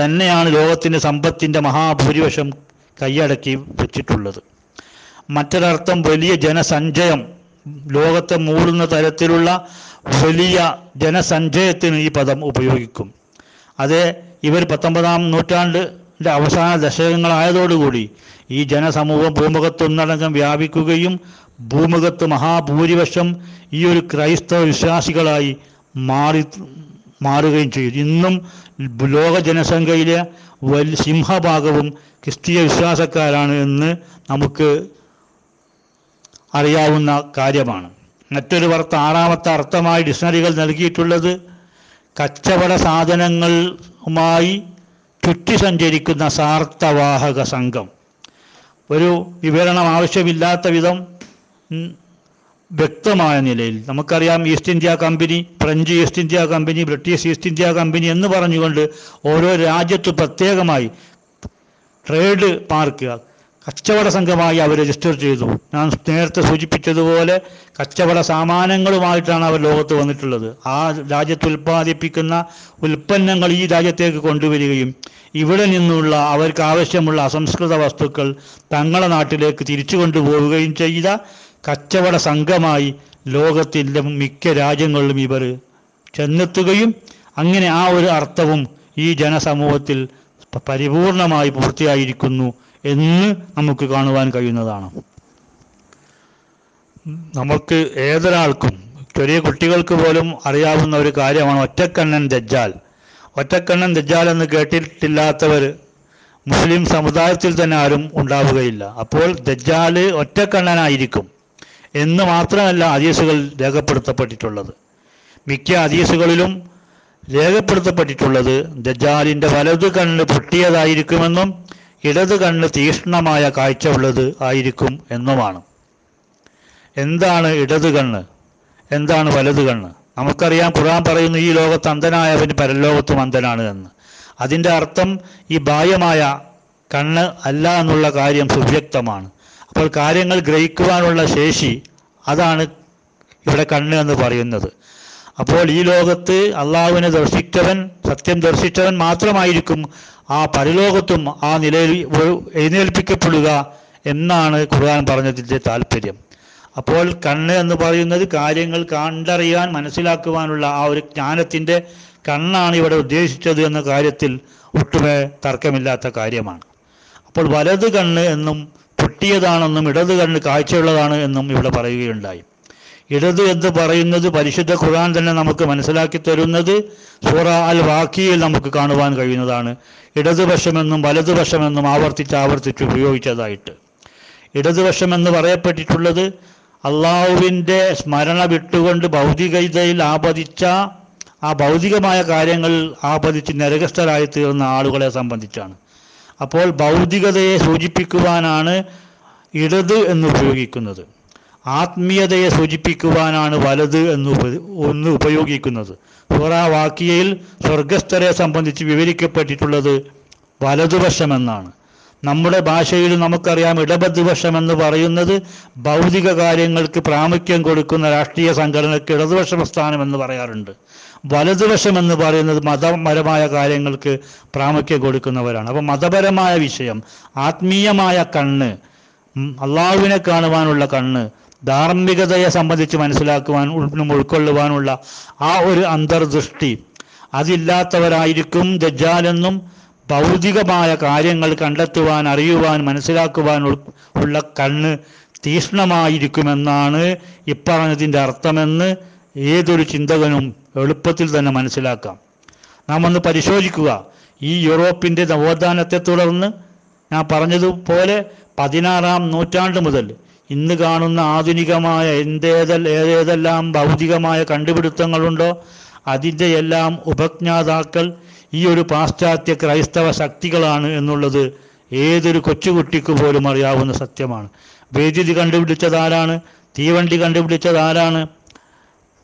തന്നെയാണ് ലോകത്തിന്റെ സമ്പത്തിന്റെ മഹാഭൂരിപക്ഷം കൈയടക്കി വെച്ചിട്ടുള്ളത്. മറ്റൊരർത്ഥം വലിയ ജനസഞ്ചയം ലോകത്തെ മൂടുന്ന തരത്തിലുള്ള വലിയ ജനസഞ്ചയത്തിന് ഈ പദം ഉപയോഗിക്കും. അത് ഇവർ പത്തൊമ്പതാം നൂറ്റാണ്ടിന്റെ അവസാന ദശകങ്ങളായതോടുകൂടി ഈ ജനസമൂഹം ഭൂമുഖത്തൊന്നടങ്കം വ്യാപിക്കുകയും ഭൂമുഖത്ത് മഹാഭൂരിപക്ഷം ഈ ഒരു ക്രൈസ്തവ വിശ്വാസികളായി മാറി മാറുകയും ചെയ്തു. ഇന്നും ലോക ജനസംഖ്യയിലെ വൽ സിംഹഭാഗവും ക്രിസ്തീയ വിശ്വാസക്കാരാണ് എന്ന് നമുക്ക് അറിയാവുന്ന കാര്യമാണ്. മറ്റൊരു വർത്ത ആറാമത്തെ അർത്ഥമായി ഡിക്ഷണറികൾ നൽകിയിട്ടുള്ളത് കച്ചവട സാധനങ്ങളുമായി ചുറ്റി സഞ്ചരിക്കുന്ന സാർത്ഥവാഹക സംഘം. ഒരു വിവരണം ആവശ്യമില്ലാത്ത വിധം വ്യക്തമായ നിലയിൽ നമുക്കറിയാം East India Company French East India Company British East India Company എന്ന് പറഞ്ഞുകൊണ്ട് ഓരോ രാജ്യത്ത് പ്രത്യേകമായി ട്രേഡ് മാർക്ക് കച്ചവട സംഘമായി അവർ രജിസ്റ്റർ ചെയ്തു. ഞാൻ നേരത്തെ സൂചിപ്പിച്ചതുപോലെ കച്ചവട സാമാനങ്ങളുമായിട്ടാണ് അവർ ലോകത്ത് വന്നിട്ടുള്ളത്. ആ രാജ്യത്ത് ഉൽപ്പാദിപ്പിക്കുന്ന ഉൽപ്പന്നങ്ങൾ ഈ രാജ്യത്തേക്ക് കൊണ്ടുവരികയും ഇവിടെ നിന്നുള്ള അവർക്ക് ആവശ്യമുള്ള അസംസ്കൃത വസ്തുക്കൾ തങ്ങളുടെ നാട്ടിലേക്ക് തിരിച്ചു കൊണ്ടുപോവുകയും ചെയ്ത കച്ചവട സംഘമായി ലോകത്തിന്റെ മിക്ക രാജ്യങ്ങളിലും ഇവർ ചെന്നെത്തുകയും അങ്ങനെ ആ ഒരു അർത്ഥവും ഈ ജനസമൂഹത്തിൽ പരിപൂർണമായി പൂർത്തിയായിരിക്കുന്നു. എന്ന് നമുക്ക് കാണുവാൻ കഴിയുന്നതാണ്. നമുക്ക് ഏതൊരാൾക്കും ചെറിയ കുട്ടികൾക്ക് പോലും അറിയാവുന്ന ഒരു കാര്യമാണ് ഒറ്റക്കണ്ണൻ ദജ്ജാൽ. ഒറ്റക്കണ്ണൻ ദജ്ജാൽ എന്ന് കേട്ടിട്ടില്ലാത്തവർ മുസ്ലിം സമുദായത്തിൽ തന്നെ ആരും ഉണ്ടാവുകയില്ല. അപ്പോൾ ദജ്ജാൽ ഒറ്റക്കണ്ണനായിരിക്കും എന്ന് മാത്രമല്ല അതീസുകൾ രേഖപ്പെടുത്തപ്പെട്ടിട്ടുള്ളത്. മിക്ക ഹദീസുകളിലും രേഖപ്പെടുത്തപ്പെട്ടിട്ടുള്ളത് ദജ്ജാലിന്റെ വലതു കണ്ണ് പൊട്ടിയതായിരിക്കുമെന്നും ഇടത് കണ്ണ് തീക്ഷ്ണമായ കാഴ്ച ഉള്ളത് ആയിരിക്കും എന്നുമാണ്. എന്താണ് ഇടത് കണ്ണ്? എന്താണ് വലത് കണ്ണ്? നമുക്കറിയാം ഖുർആൻ പറയുന്നു ഈ ലോകത്ത് അന്ധനായവൻ പരലോകത്തും അന്ധനാണ് എന്ന്. അതിന്റെ അർത്ഥം ഈ ബാഹ്യമായ കണ്ണ് അല്ല എന്നുള്ള കാര്യം സുവ്യക്തമാണ്. അപ്പോൾ കാര്യങ്ങൾ ഗ്രഹിക്കുവാനുള്ള ശേഷി അതാണ് ഇവിടെ കണ്ണ് എന്ന് പറയുന്നത്. അപ്പോൾ ഈ ലോകത്ത് അള്ളാഹുവിനെ ദർശിച്ചവൻ സത്യം ദർശിച്ചവൻ മാത്രമായിരിക്കും ആ പരലോകത്തും ആ നിലയിൽ എഴുന്നേൽപ്പിക്കപ്പെടുക എന്നാണ് ഖുർആൻ പറഞ്ഞതിന്റെ താല്പര്യം അപ്പോൾ കണ്ണ് എന്ന് പറയുന്നത് കാര്യങ്ങൾ കണ്ടറിയാൻ മനസ്സിലാക്കുവാനുള്ള ആ ഒരു ജ്ഞാനത്തിന്റെ കണ്ണാണ് ഇവിടെ ഉദ്ദേശിച്ചത് എന്ന കാര്യത്തിൽ ഒട്ടുമേ തർക്കമില്ലാത്ത കാര്യമാണ്. അപ്പോൾ വലത് കണ്ണ് എന്നും പൊട്ടിയതാണെന്നും ഇടത് കണ്ണ് കാഴ്ചയുള്ളതാണ് എന്നും ഇവിടെ പറയുകയുണ്ടായി. ഇടത് എന്ന് പറയുന്നത് പരിശുദ്ധ ഖുർആൻ തന്നെ നമുക്ക് മനസ്സിലാക്കി തരുന്നത് സൂറ അൽ വാക്കിയിൽ നമുക്ക് കാണുവാൻ കഴിയുന്നതാണ്. ഇടതുപക്ഷമെന്നും വലതുപക്ഷമെന്നും ആവർത്തിച്ച് ആവർത്തിച്ച് ഉപയോഗിച്ചതായിട്ട്. ഇടതുപക്ഷം എന്ന് പറയപ്പെട്ടിട്ടുള്ളത് അള്ളാഹുവിന്റെ സ്മരണ വിട്ടുകൊണ്ട് ഭൗതികതയിൽ ആപതിച്ച ആ ഭൗതികമായ കാര്യങ്ങൾ ആപതിച്ച് നരകസ്ഥരായി തീർന്ന ആളുകളെ സംബന്ധിച്ചാണ്. അപ്പോൾ ഭൗതികതയെ സൂചിപ്പിക്കുവാനാണ് ഇടത് എന്ന് ഉപയോഗിക്കുന്നത്. ആത്മീയതയെ സൂചിപ്പിക്കുവാനാണ് വലത് എന്ന് ഒന്ന് ഉപയോഗിക്കുന്നത്. സൂറ വാക്കിയയിൽ സ്വർഗസ്ഥരെ സംബന്ധിച്ച് വിവരിക്കപ്പെട്ടിട്ടുള്ളത് വലതുവശം എന്നാണ് നമ്മുടെ ഭാഷയിൽ നമുക്കറിയാം ഇടപതുവശം എന്ന് പറയുന്നത് ഭൗതിക കാര്യങ്ങൾക്ക് പ്രാമുഖ്യം കൊടുക്കുന്ന രാഷ്ട്രീയ സംഘടനയ്ക്ക് ഇടതുവശ പ്രസ്ഥാനം എന്ന് പറയാറുണ്ട്. വലതുവശം എന്ന് പറയുന്നത് മതപരമായ കാര്യങ്ങൾക്ക് പ്രാമുഖ്യം കൊടുക്കുന്നവരാണ്. അപ്പോൾ മതപരമായ വിഷയം ആത്മീയമായ കണ്ണ് അള്ളാഹുവിനെ കാണുവാനുള്ള കണ്ണ് ധാർമ്മികതയെ സംബന്ധിച്ച് മനസ്സിലാക്കുവാൻ ഉൾ- ഉൾക്കൊള്ളുവാനുള്ള ആ ഒരു അന്തർദൃഷ്ടി. അതില്ലാത്തവരായിരിക്കും ദജ്ജാലെന്നും ഭൗതികമായ കാര്യങ്ങൾ കണ്ടെത്തുവാൻ അറിയുവാൻ മനസ്സിലാക്കുവാൻ ഉള്ള കണ്ണ് തീഷ്ണമായിരിക്കുമെന്നാണ് ഇപ്പറഞ്ഞതിന്റെ അർത്ഥമെന്ന് ഏതൊരു ചിന്തകനും എളുപ്പത്തിൽ തന്നെ മനസ്സിലാക്കാം. നാം ഒന്ന് പരിശോധിക്കുക. ഈ യൂറോപ്പിന്റെ നവോത്ഥാനത്തെ തുടർന്ന് ഞാൻ പറഞ്ഞതുപോലെ പതിനാറാം നൂറ്റാണ്ട് മുതൽ ഇന്ന് കാണുന്ന ആധുനികമായ എന്തേതൽ ഏതേതെല്ലാം ഭൗതികമായ കണ്ടുപിടുത്തങ്ങളുണ്ടോ അതിന്റെ എല്ലാം ഉപജ്ഞാതാക്കൾ ഈ ഒരു പാശ്ചാത്യ ക്രൈസ്തവ ശക്തികളാണ് എന്നുള്ളത് ഏതൊരു കൊച്ചുകുട്ടിക്ക് പോലും അറിയാവുന്ന സത്യമാണ്. വൈദ്യുതി കണ്ടുപിടിച്ചതാരാണ്? തീവണ്ടി കണ്ടുപിടിച്ചത് ആരാണ്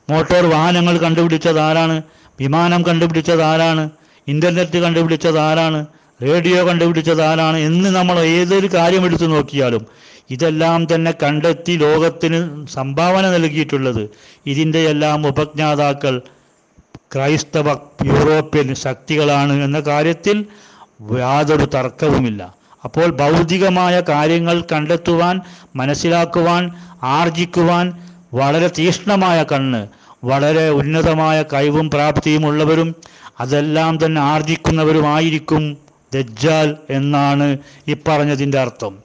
മോട്ടോർ വാഹനങ്ങൾ കണ്ടുപിടിച്ചതാരാണ്? വിമാനം കണ്ടുപിടിച്ചതാരാണ്? ഇന്റർനെറ്റ് കണ്ടുപിടിച്ചതാരാണ്? റേഡിയോ കണ്ടുപിടിച്ചതാരാണ്? എന്ന് നമ്മൾ ഏതൊരു കാര്യം എടുത്തു നോക്കിയാലും ഇതെല്ലാം തന്നെ കണ്ടെത്തി ലോകത്തിന് സംഭാവന നൽകിയിട്ടുള്ളത്. ഇതിന്റെ എല്ലാം ഉപജ്ഞാതാക്കൾ ക്രൈസ്തവ യൂറോപ്യൻ ശക്തികളാണ് എന്ന കാര്യത്തിൽ യാതൊരു തർക്കവുമില്ല. അപ്പോൾ ഭൗതികമായ കാര്യങ്ങൾ കണ്ടെത്തുവാൻ മനസ്സിലാക്കുവാൻ ആർജിക്കുവാൻ വളരെ തീക്ഷ്ണമായ കണ്ണ് വളരെ ഉന്നതമായ കഴിവും പ്രാപ്തിയും ഉള്ളവരും അതെല്ലാം തന്നെ ആർജിക്കുന്നവരുമായിരിക്കും ദജ്ജാൽ എന്നാണ് ഈ പറഞ്ഞതിന്റെ അർത്ഥം.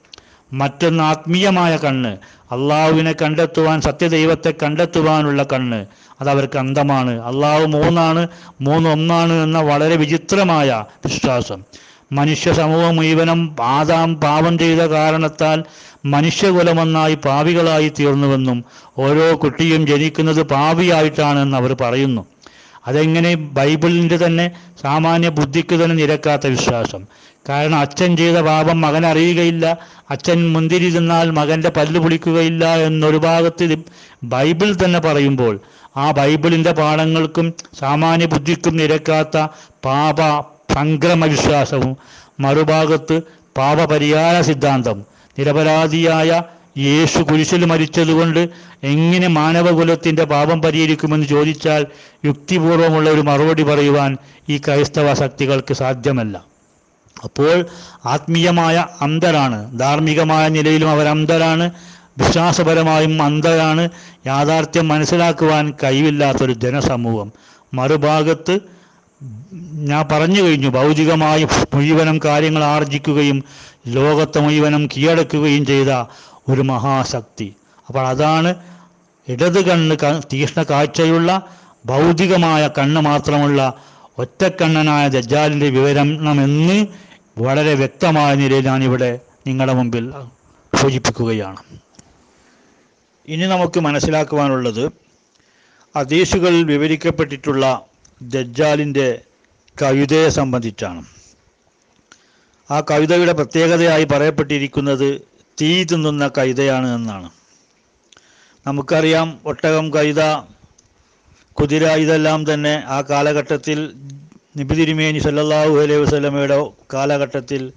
മറ്റൊന്ന് ആത്മീയമായ കണ്ണ്. അള്ളാഹുവിനെ കണ്ടെത്തുവാൻ സത്യദൈവത്തെ കണ്ടെത്തുവാനുള്ള കണ്ണ്. അത് അവർക്ക് അന്ധമാണ് അള്ളാഹു മൂന്നാണ് മൂന്ന് ഒന്നാണ് എന്ന വളരെ വിചിത്രമായ വിശ്വാസം. മനുഷ്യ സമൂഹം മുഴുവനും ആദാം പാപം ചെയ്ത കാരണത്താൽ മനുഷ്യകുലമൊന്നായി പാവികളായി തീർന്നുവെന്നും ഓരോ കുട്ടിയും ജനിക്കുന്നത് പാവിയായിട്ടാണെന്ന് അവർ പറയുന്നു. അതെങ്ങനെ ബൈബിളിന്റെ തന്നെ സാമാന്യ ബുദ്ധിക്ക് തന്നെ നിരക്കാത്ത വിശ്വാസം. കാരണം അച്ഛൻ ചെയ്ത പാപം മകൻ അറിയുകയില്ല. അച്ഛൻ മുന്തിരി തിന്നാൽ മകന്റെ പല്ല് പൊളിക്കുകയില്ല എന്നൊരു ഭാഗത്ത് ബൈബിൾ തന്നെ പറയുമ്പോൾ ആ ബൈബിളിന്റെ പാഠങ്ങൾക്കും സാമാന്യ ബുദ്ധിക്കും നിരക്കാത്ത പാപ സംക്രമ വിശ്വാസവും മറുഭാഗത്ത് പാപപരിഹാര സിദ്ധാന്തം നിരപരാധിയായ യേശു കുരിശിൽ മരിച്ചതുകൊണ്ട് എങ്ങനെ മാനവകുലത്തിന്റെ പാപം പരിഹരിക്കുമെന്ന് ചോദിച്ചാൽ യുക്തിപൂർവമുള്ള ഒരു മറുപടി പറയുവാൻ ഈ ക്രൈസ്തവ ശക്തികൾക്ക് സാധ്യമല്ല. അപ്പോൾ ആത്മീയമായ അന്ധരാണ് ധാർമ്മികമായ നിലയിലും അവർ അന്ധരാണ് വിശ്വാസപരമായും അന്ധരാണ് യാഥാർത്ഥ്യം മനസ്സിലാക്കുവാൻ കഴിവില്ലാത്തൊരു ജനസമൂഹം. മറുഭാഗത്ത് ഞാൻ പറഞ്ഞു കഴിഞ്ഞു ഭൗതികമായി മുഴുവനും കാര്യങ്ങൾ ആർജിക്കുകയും ലോകത്തെ മുഴുവനും കീഴടക്കുകയും ചെയ്ത ഒരു മഹാശക്തി. അപ്പോൾ അതാണ് ഇടത് കണ്ണ് തീക്ഷ്ണ കാഴ്ചയുള്ള ഭൗതികമായ കണ്ണ് മാത്രമുള്ള ഒറ്റക്കണ്ണനായ ദജ്ജാലിന്റെ വിവരണമെന്ന് വളരെ വ്യക്തമായ നിലയിൽ ഞാനിവിടെ നിങ്ങളുടെ മുമ്പിൽ സൂചിപ്പിക്കുകയാണ്. ഇനി നമുക്ക് മനസ്സിലാക്കുവാനുള്ളത് അദീസുകളിൽ വിവരിക്കപ്പെട്ടിട്ടുള്ള ദജ്ജാലിന്റെ കവിതയെ സംബന്ധിച്ചാണ്. ആ കവിതയുടെ പ്രത്യേകതയായി പറയപ്പെട്ടിരിക്കുന്നത് തീ തിന്നുന്ന കൈതയാണ് എന്നാണ്. നമുക്കറിയാം ഒട്ടകം കൈത കുതിര ഇതെല്ലാം തന്നെ ആ കാലഘട്ടത്തിൽ നിബിതിരുമേനി സല്ലല്ലാഹു അലൈഹി വസ്ലമയുടെ കാലഘട്ടത്തിൽ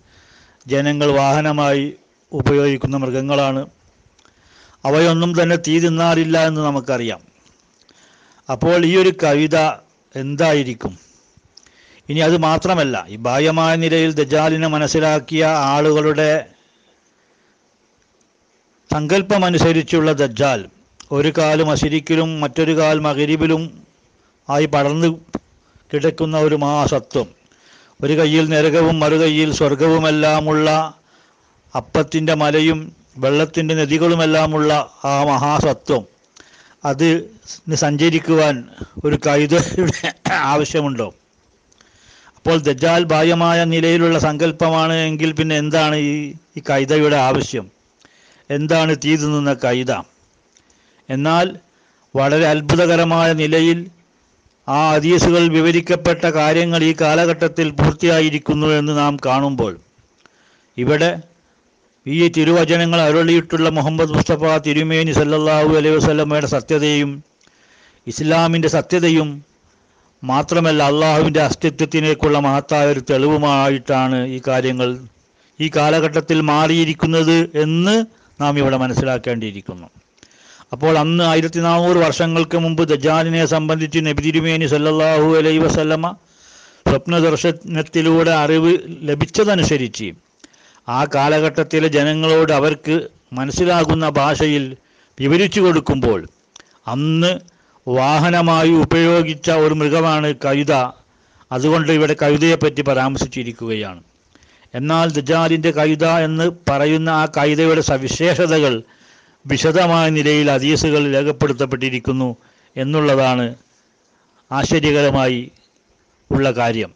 ജനങ്ങൾ വാഹനമായി ഉപയോഗിക്കുന്ന മൃഗങ്ങളാണ്. അവയൊന്നും തന്നെ തീ തിന്നാറില്ല എന്ന് നമുക്കറിയാം. അപ്പോൾ ഈ ഒരു കവിത എന്തായിരിക്കും? ഇനി അത് മാത്രമല്ല ഈ ബാഹ്യമായ നിലയിൽ ദജാലിനെ മനസ്സിലാക്കിയ ആളുകളുടെ സങ്കല്പമനുസരിച്ചുള്ള ദജ്ജാൽ. ഒരു കാൽ മശരിക്കിലും മറ്റൊരു കാൽ മകരിബിലും ആയി പടർന്നു കിടക്കുന്ന ഒരു മഹാസത്വം. ഒരു കയ്യിൽ നരകവും മറു കയ്യിൽ സ്വർഗവുമെല്ലാമുള്ള അപ്പത്തിന്റെ മലയും വെള്ളത്തിന്റെ നദികളുമെല്ലാമുള്ള ആ മഹാസത്വം. അത് സഞ്ചരിക്കുവാൻ ഒരു കൈതയുടെ ആവശ്യമുണ്ടോ? അപ്പോൾ ദജാൽ ബാഹ്യമായ നിലയിലുള്ള സങ്കല്പമാണ് എങ്കിൽ പിന്നെ എന്താണ് ഈ ഈ കൈതയുടെ ആവശ്യം? എന്താണ് തീ കൈത? എന്നാൽ വളരെ അത്ഭുതകരമായ നിലയിൽ ആ ഹദീസുകൾ വിവരിക്കപ്പെട്ട കാര്യങ്ങൾ ഈ കാലഘട്ടത്തിൽ പൂർത്തിയായിരിക്കുന്നു എന്ന് നാം കാണുമ്പോൾ ഇവിടെ ഈ തിരുവചനങ്ങൾ അരുളിയിട്ടുള്ള മുഹമ്മദ് മുസ്തഫ തിരുമേനി സല്ലല്ലാഹു അലൈഹി വസ്ലമയുടെ സത്യതയും ഇസ്ലാമിന്റെ സത്യതയും മാത്രമല്ല അള്ളാഹുവിന്റെ അസ്തിത്വത്തിനേക്കുള്ള മഹത്തായ ഒരു തെളിവുമായിട്ടാണ് ഈ കാര്യങ്ങൾ ഈ കാലഘട്ടത്തിൽ മാറിയിരിക്കുന്നത് എന്ന് നാം ഇവിടെ മനസ്സിലാക്കേണ്ടിയിരിക്കുന്നു. അപ്പോൾ അന്ന് ആയിരത്തി നാനൂറ് വർഷങ്ങൾക്ക് മുമ്പ് ദജാലിനെ സംബന്ധിച്ച് നബി തിരുമേനി സല്ലല്ലാഹു അലൈഹി വസല്ലമ സ്വപ്നദർശനത്തിലൂടെ അറിവ് ലഭിച്ചതനുസരിച്ച് ആ കാലഘട്ടത്തിലെ ജനങ്ങളോട് അവർക്ക് മനസ്സിലാകുന്ന ഭാഷയിൽ വിവരിച്ചു കൊടുക്കുമ്പോൾ അന്ന് വാഹനമായി ഉപയോഗിച്ച ഒരു മൃഗമാണ് കവിത അതുകൊണ്ട് ഇവിടെ കവിതയെപ്പറ്റി പരാമർശിച്ചിരിക്കുകയാണ്. എന്നാൽ ദജാലിന്റെ കൈത എന്ന് പറയുന്ന ആ കൈതയുടെ സവിശേഷതകൾ വിശദമായ നിലയിൽ ഹദീസുകൾ രേഖപ്പെടുത്തപ്പെട്ടിരിക്കുന്നു എന്നുള്ളതാണ് ആശ്ചര്യകരമായി ഉള്ള കാര്യം.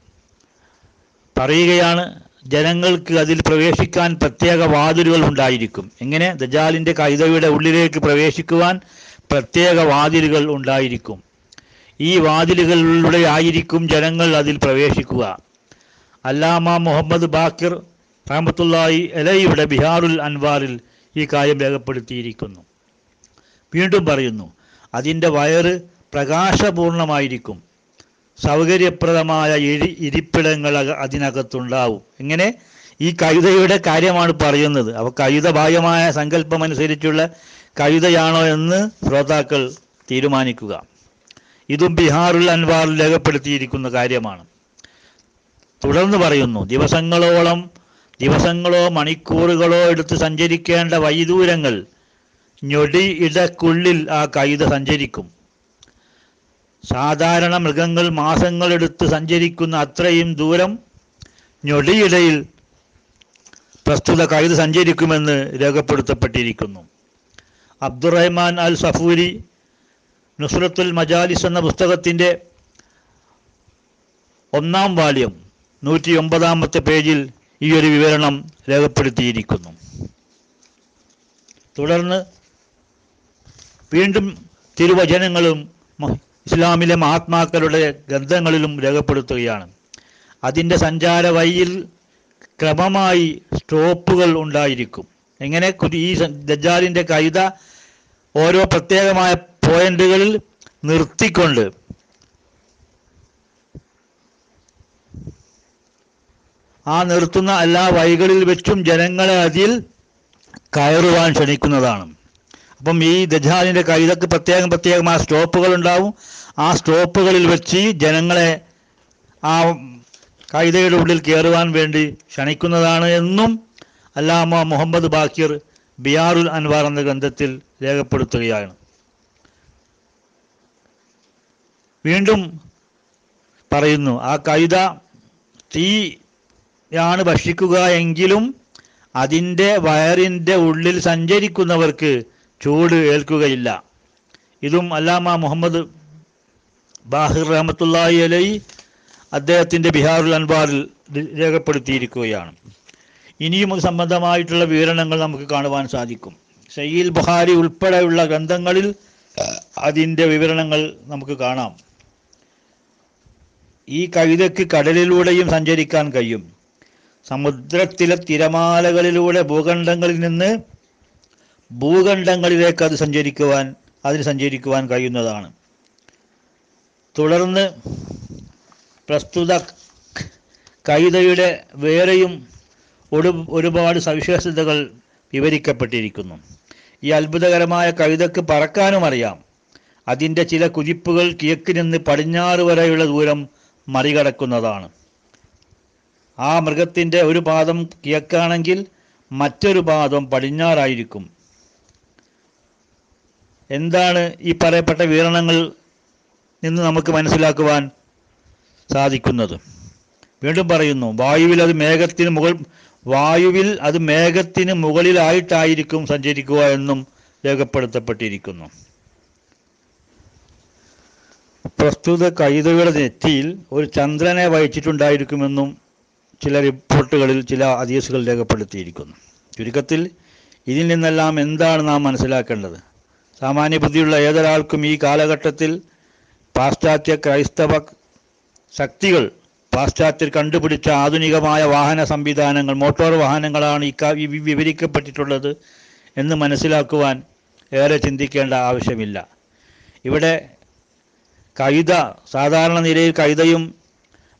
പറയുകയാണ് ജനങ്ങൾക്ക് അതിൽ പ്രവേശിക്കാൻ പ്രത്യേക വാതിലുകൾ ഉണ്ടായിരിക്കും. എങ്ങനെ? ദജാലിന്റെ കൈതയുടെ ഉള്ളിലേക്ക് പ്രവേശിക്കുവാൻ പ്രത്യേക വാതിലുകൾ ഉണ്ടായിരിക്കും. ഈ വാതിലുകളിലൂടെ ആയിരിക്കും ജനങ്ങൾ അതിൽ പ്രവേശിക്കുക. അല്ലാമ മുഹമ്മദ് ബാക്കിർ റഹമത്തുല്ലായി അലയുടെ ബിഹാറുൽ അൻവാറിൽ ഈ കാര്യം രേഖപ്പെടുത്തിയിരിക്കുന്നു. വീണ്ടും പറയുന്നു അതിന്റെ വയറ് പ്രകാശപൂർണമായിരിക്കും. സൗകര്യപ്രദമായ ഇരി ഇരിപ്പിടങ്ങൾ അതിനകത്തുണ്ടാവും. എങ്ങനെ? ഈ കവിതയുടെ കാര്യമാണ് പറയുന്നത്. അവ കവിത ബാഹ്യമായ സങ്കല്പമനുസരിച്ചുള്ള കവിതയാണോ എന്ന് ശ്രോതാക്കൾ തീരുമാനിക്കുക. ഇതും ബിഹാറുൽ അൻവാറിൽ രേഖപ്പെടുത്തിയിരിക്കുന്ന കാര്യമാണ്. തുടർന്ന് പറയുന്നു ദിവസങ്ങളോളം ദിവസങ്ങളോ മണിക്കൂറുകളോ എടുത്ത് സഞ്ചരിക്കേണ്ട വൈദൂരങ്ങൾ ഞൊടി ഇടക്കുള്ളിൽ ആ കൈത സഞ്ചരിക്കും. സാധാരണ മൃഗങ്ങൾ മാസങ്ങളെടുത്ത് സഞ്ചരിക്കുന്ന അത്രയും ദൂരം ഞൊടിയിടയിൽ പ്രസ്തുത കൈത സഞ്ചരിക്കുമെന്ന് രേഖപ്പെടുത്തപ്പെട്ടിരിക്കുന്നു. അബ്ദുറഹ്മാൻ അൽ സഫൂരി നുസ്രത്തുൽ മജാലിസ് എന്ന പുസ്തകത്തിന്റെ ഒന്നാം വാല്യം നൂറ്റി ഒമ്പതാമത്തെ പേജിൽ ഈ ഒരു വിവരണം രേഖപ്പെടുത്തിയിരിക്കുന്നു. തുടർന്ന് വീണ്ടും തിരുവചനങ്ങളും ഇസ്ലാമിലെ മഹാത്മാക്കളുടെ ഗ്രന്ഥങ്ങളിലും രേഖപ്പെടുത്തുകയാണ്. അതിന്റെ സഞ്ചാര വഴിയിൽ ക്രമമായി സ്റ്റോപ്പുകൾ ഉണ്ടായിരിക്കും. എങ്ങനെ? ഈ ദജാലിന്റെ കവിത ഓരോ പ്രത്യേകമായ പോയിന്റുകളിൽ നിർത്തിക്കൊണ്ട് ആ നിർത്തുന്ന എല്ലാ വഴികളിൽ വെച്ചും ജനങ്ങളെ അതിൽ കയറുവാൻ ക്ഷണിക്കുന്നതാണ് അപ്പം ഈ ദജാലിന്റെ കൈതക്ക് പ്രത്യേകം ആ സ്റ്റോപ്പുകൾ ഉണ്ടാവും. ആ സ്റ്റോപ്പുകളിൽ വെച്ച് ജനങ്ങളെ ആ കൈതയുടെ ഉള്ളിൽ കയറുവാൻ വേണ്ടി ക്ഷണിക്കുന്നതാണ് എന്നും അല്ലാമ മുഹമ്മദ് ബാക്കിർ ബിയാറുൽ അൻവാർ എന്ന ഗ്രന്ഥത്തിൽ രേഖപ്പെടുത്തുകയാണ്. വീണ്ടും പറയുന്നു ആ കൈത തീയാണ് ഭക്ഷിക്കുക എങ്കിലും അതിന്റെ വയറിന്റെ ഉള്ളിൽ സഞ്ചരിക്കുന്നവർക്ക് ചൂട് ഏൽക്കുകയില്ല. ഇതും അല്ലാമ മുഹമ്മദ് ബാഹിർ റഹമത്തുല്ലാഹി അലൈ അദ്ദേഹത്തിന്റെ ബിഹാറുൽ അൻബാറിൽ രേഖപ്പെടുത്തിയിരിക്കുകയാണ്. ഇനിയും സംബന്ധമായിട്ടുള്ള വിവരണങ്ങൾ നമുക്ക് കാണുവാൻ സാധിക്കും. സയ്യിൽ ബുഹാരി ഉൾപ്പെടെയുള്ള ഗ്രന്ഥങ്ങളിൽ അതിന്റെ വിവരണങ്ങൾ നമുക്ക് കാണാം. ഈ കവിതയ്ക്ക് കടലിലൂടെയും സഞ്ചരിക്കാൻ കഴിയും. സമുദ്രത്തിലെ തിരമാലകളിലൂടെ ഭൂഖണ്ഡങ്ങളിൽ നിന്ന് ഭൂഖണ്ഡങ്ങളിലേക്ക് അത് സഞ്ചരിക്കുവാൻ അതിന് സഞ്ചരിക്കുവാൻ കഴിയുന്നതാണ്. തുടർന്ന് പ്രസ്തുത കൈതയുടെ വേറെയും ഒരു ഒരുപാട് സവിശേഷതകൾ വിവരിക്കപ്പെട്ടിരിക്കുന്നു. ഈ അത്ഭുതകരമായ കവിതയ്ക്ക് പറക്കാനും അറിയാം. അതിന്റെ ചില കുതിപ്പുകൾ കിഴക്ക് നിന്ന് പടിഞ്ഞാറ് വരെയുള്ള ദൂരം മറികടക്കുന്നതാണ്. ആ മൃഗത്തിന്റെ ഒരു പാദം കിഴക്കാണെങ്കിൽ മറ്റൊരു പാദം പടിഞ്ഞാറായിരിക്കും. എന്താണ് ഈ പറയപ്പെട്ട വിവരണങ്ങൾ നിന്ന് നമുക്ക് മനസ്സിലാക്കുവാൻ സാധിക്കുന്നത്? വീണ്ടും പറയുന്നു വായുവിൽ അത് മേഘത്തിന് മുകൾ വായുവിൽ അത് മേഘത്തിന് മുകളിലായിട്ടായിരിക്കും സഞ്ചരിക്കുക എന്നും രേഖപ്പെടുത്തപ്പെട്ടിരിക്കുന്നു. പ്രസ്തുത കൈതയുടെ നെറ്റിയിൽ ഒരു ചന്ദ്രനെ വഹിച്ചിട്ടുണ്ടായിരിക്കുമെന്നും ചില റിപ്പോർട്ടുകളിൽ ചില ഹദീസുകൾ രേഖപ്പെടുത്തിയിരിക്കുന്നു. ചുരുക്കത്തിൽ ഇതിൽ നിന്നെല്ലാം എന്താണ് നാം മനസ്സിലാക്കേണ്ടത്? സാമാന്യ ബുദ്ധിയുള്ള ഏതൊരാൾക്കും ഈ കാലഘട്ടത്തിൽ പാശ്ചാത്യ ക്രൈസ്തവ ശക്തികൾ പാശ്ചാത്യർ കണ്ടുപിടിച്ച ആധുനികമായ വാഹന സംവിധാനങ്ങൾ മോട്ടോർ വാഹനങ്ങളാണ് ഈ വിവരിക്കപ്പെട്ടിട്ടുള്ളത് എന്ന് മനസ്സിലാക്കുവാൻ ഏറെ ചിന്തിക്കേണ്ട ആവശ്യമില്ല. ഇവിടെ കൈത സാധാരണ നിലയിൽ കൈതയും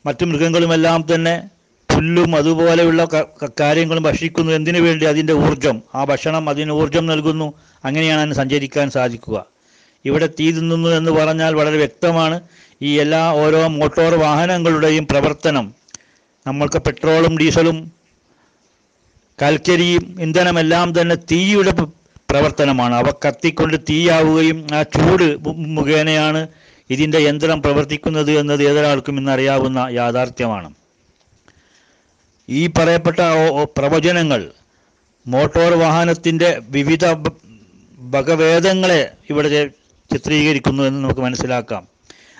മറ്റു മൃഗങ്ങളുമെല്ലാം തന്നെ പുല്ലും അതുപോലെയുള്ള കാര്യങ്ങളും ഭക്ഷിക്കുന്നു. എന്തിനു വേണ്ടി? അതിന്റെ ഊർജം ആ ഭക്ഷണം അതിന് ഊർജം നൽകുന്നു. അങ്ങനെയാണ് അതിന് സഞ്ചരിക്കാൻ സാധിക്കുക. ഇവിടെ തീ തിന്നുന്നു എന്ന് പറഞ്ഞാൽ വളരെ വ്യക്തമാണ്. ഈ എല്ലാ ഓരോ മോട്ടോർ വാഹനങ്ങളുടെയും പ്രവർത്തനം. നമ്മൾക്ക് പെട്രോളും ഡീസലും കൽക്കരിയും ഇന്ധനമെല്ലാം തന്നെ തീയുടെ പ്രവർത്തനമാണ്. അവ കത്തിക്കൊണ്ട് തീയാവുകയും ആ ചൂട് മുഖേനയാണ് ഇതിന്റെ യന്ത്രം പ്രവർത്തിക്കുന്നത് എന്നത് ഏതൊരാൾക്കും ഇന്നറിയാവുന്ന യാഥാർത്ഥ്യമാണ്. ഈ പറയപ്പെട്ട പ്രവചനങ്ങൾ മോട്ടോർ വാഹനത്തിന്റെ വിവിധ വകഭേദങ്ങളെ ഇവിടെ ചിത്രീകരിക്കുന്നു എന്ന് നമുക്ക് മനസ്സിലാക്കാം.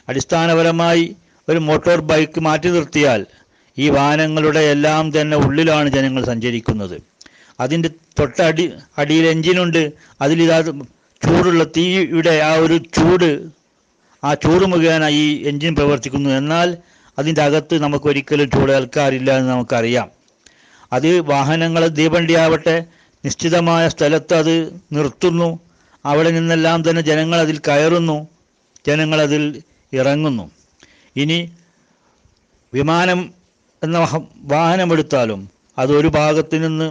അടിസ്ഥാനപരമായി ഒരു മോട്ടോർ ബൈക്ക് മാറ്റി നിർത്തിയാൽ ഈ വാഹനങ്ങളുടെ എല്ലാം തന്നെ ഉള്ളിലാണ് ജനങ്ങൾ സഞ്ചരിക്കുന്നത്. അതിന്റെ തൊട്ടടി അടിയിൽ എഞ്ചിനുണ്ട്. അതിലിതാ ചൂടുള്ള തീയുടെ ആ ഒരു ചൂട് ആ ചൂട് മുഖേന ഈ എഞ്ചിൻ പ്രവർത്തിക്കുന്നു. എന്നാൽ അതിന്റെ അകത്ത് നമുക്ക് ഒരിക്കലും ചൂട് ഏൽക്കാറില്ല എന്ന് നമുക്കറിയാം. അത് വാഹനങ്ങൾ ദീപണ്ടിയാവട്ടെ നിശ്ചിതമായ സ്ഥലത്ത് അത് നിർത്തുന്നു. അവിടെ നിന്നെല്ലാം തന്നെ ജനങ്ങൾ അതിൽ കയറുന്നു ജനങ്ങൾ അതിൽ ഇറങ്ങുന്നു. ഇനി വിമാനം എന്ന വാഹനമെടുത്താലും അത് ഒരു ഭാഗത്ത് നിന്ന്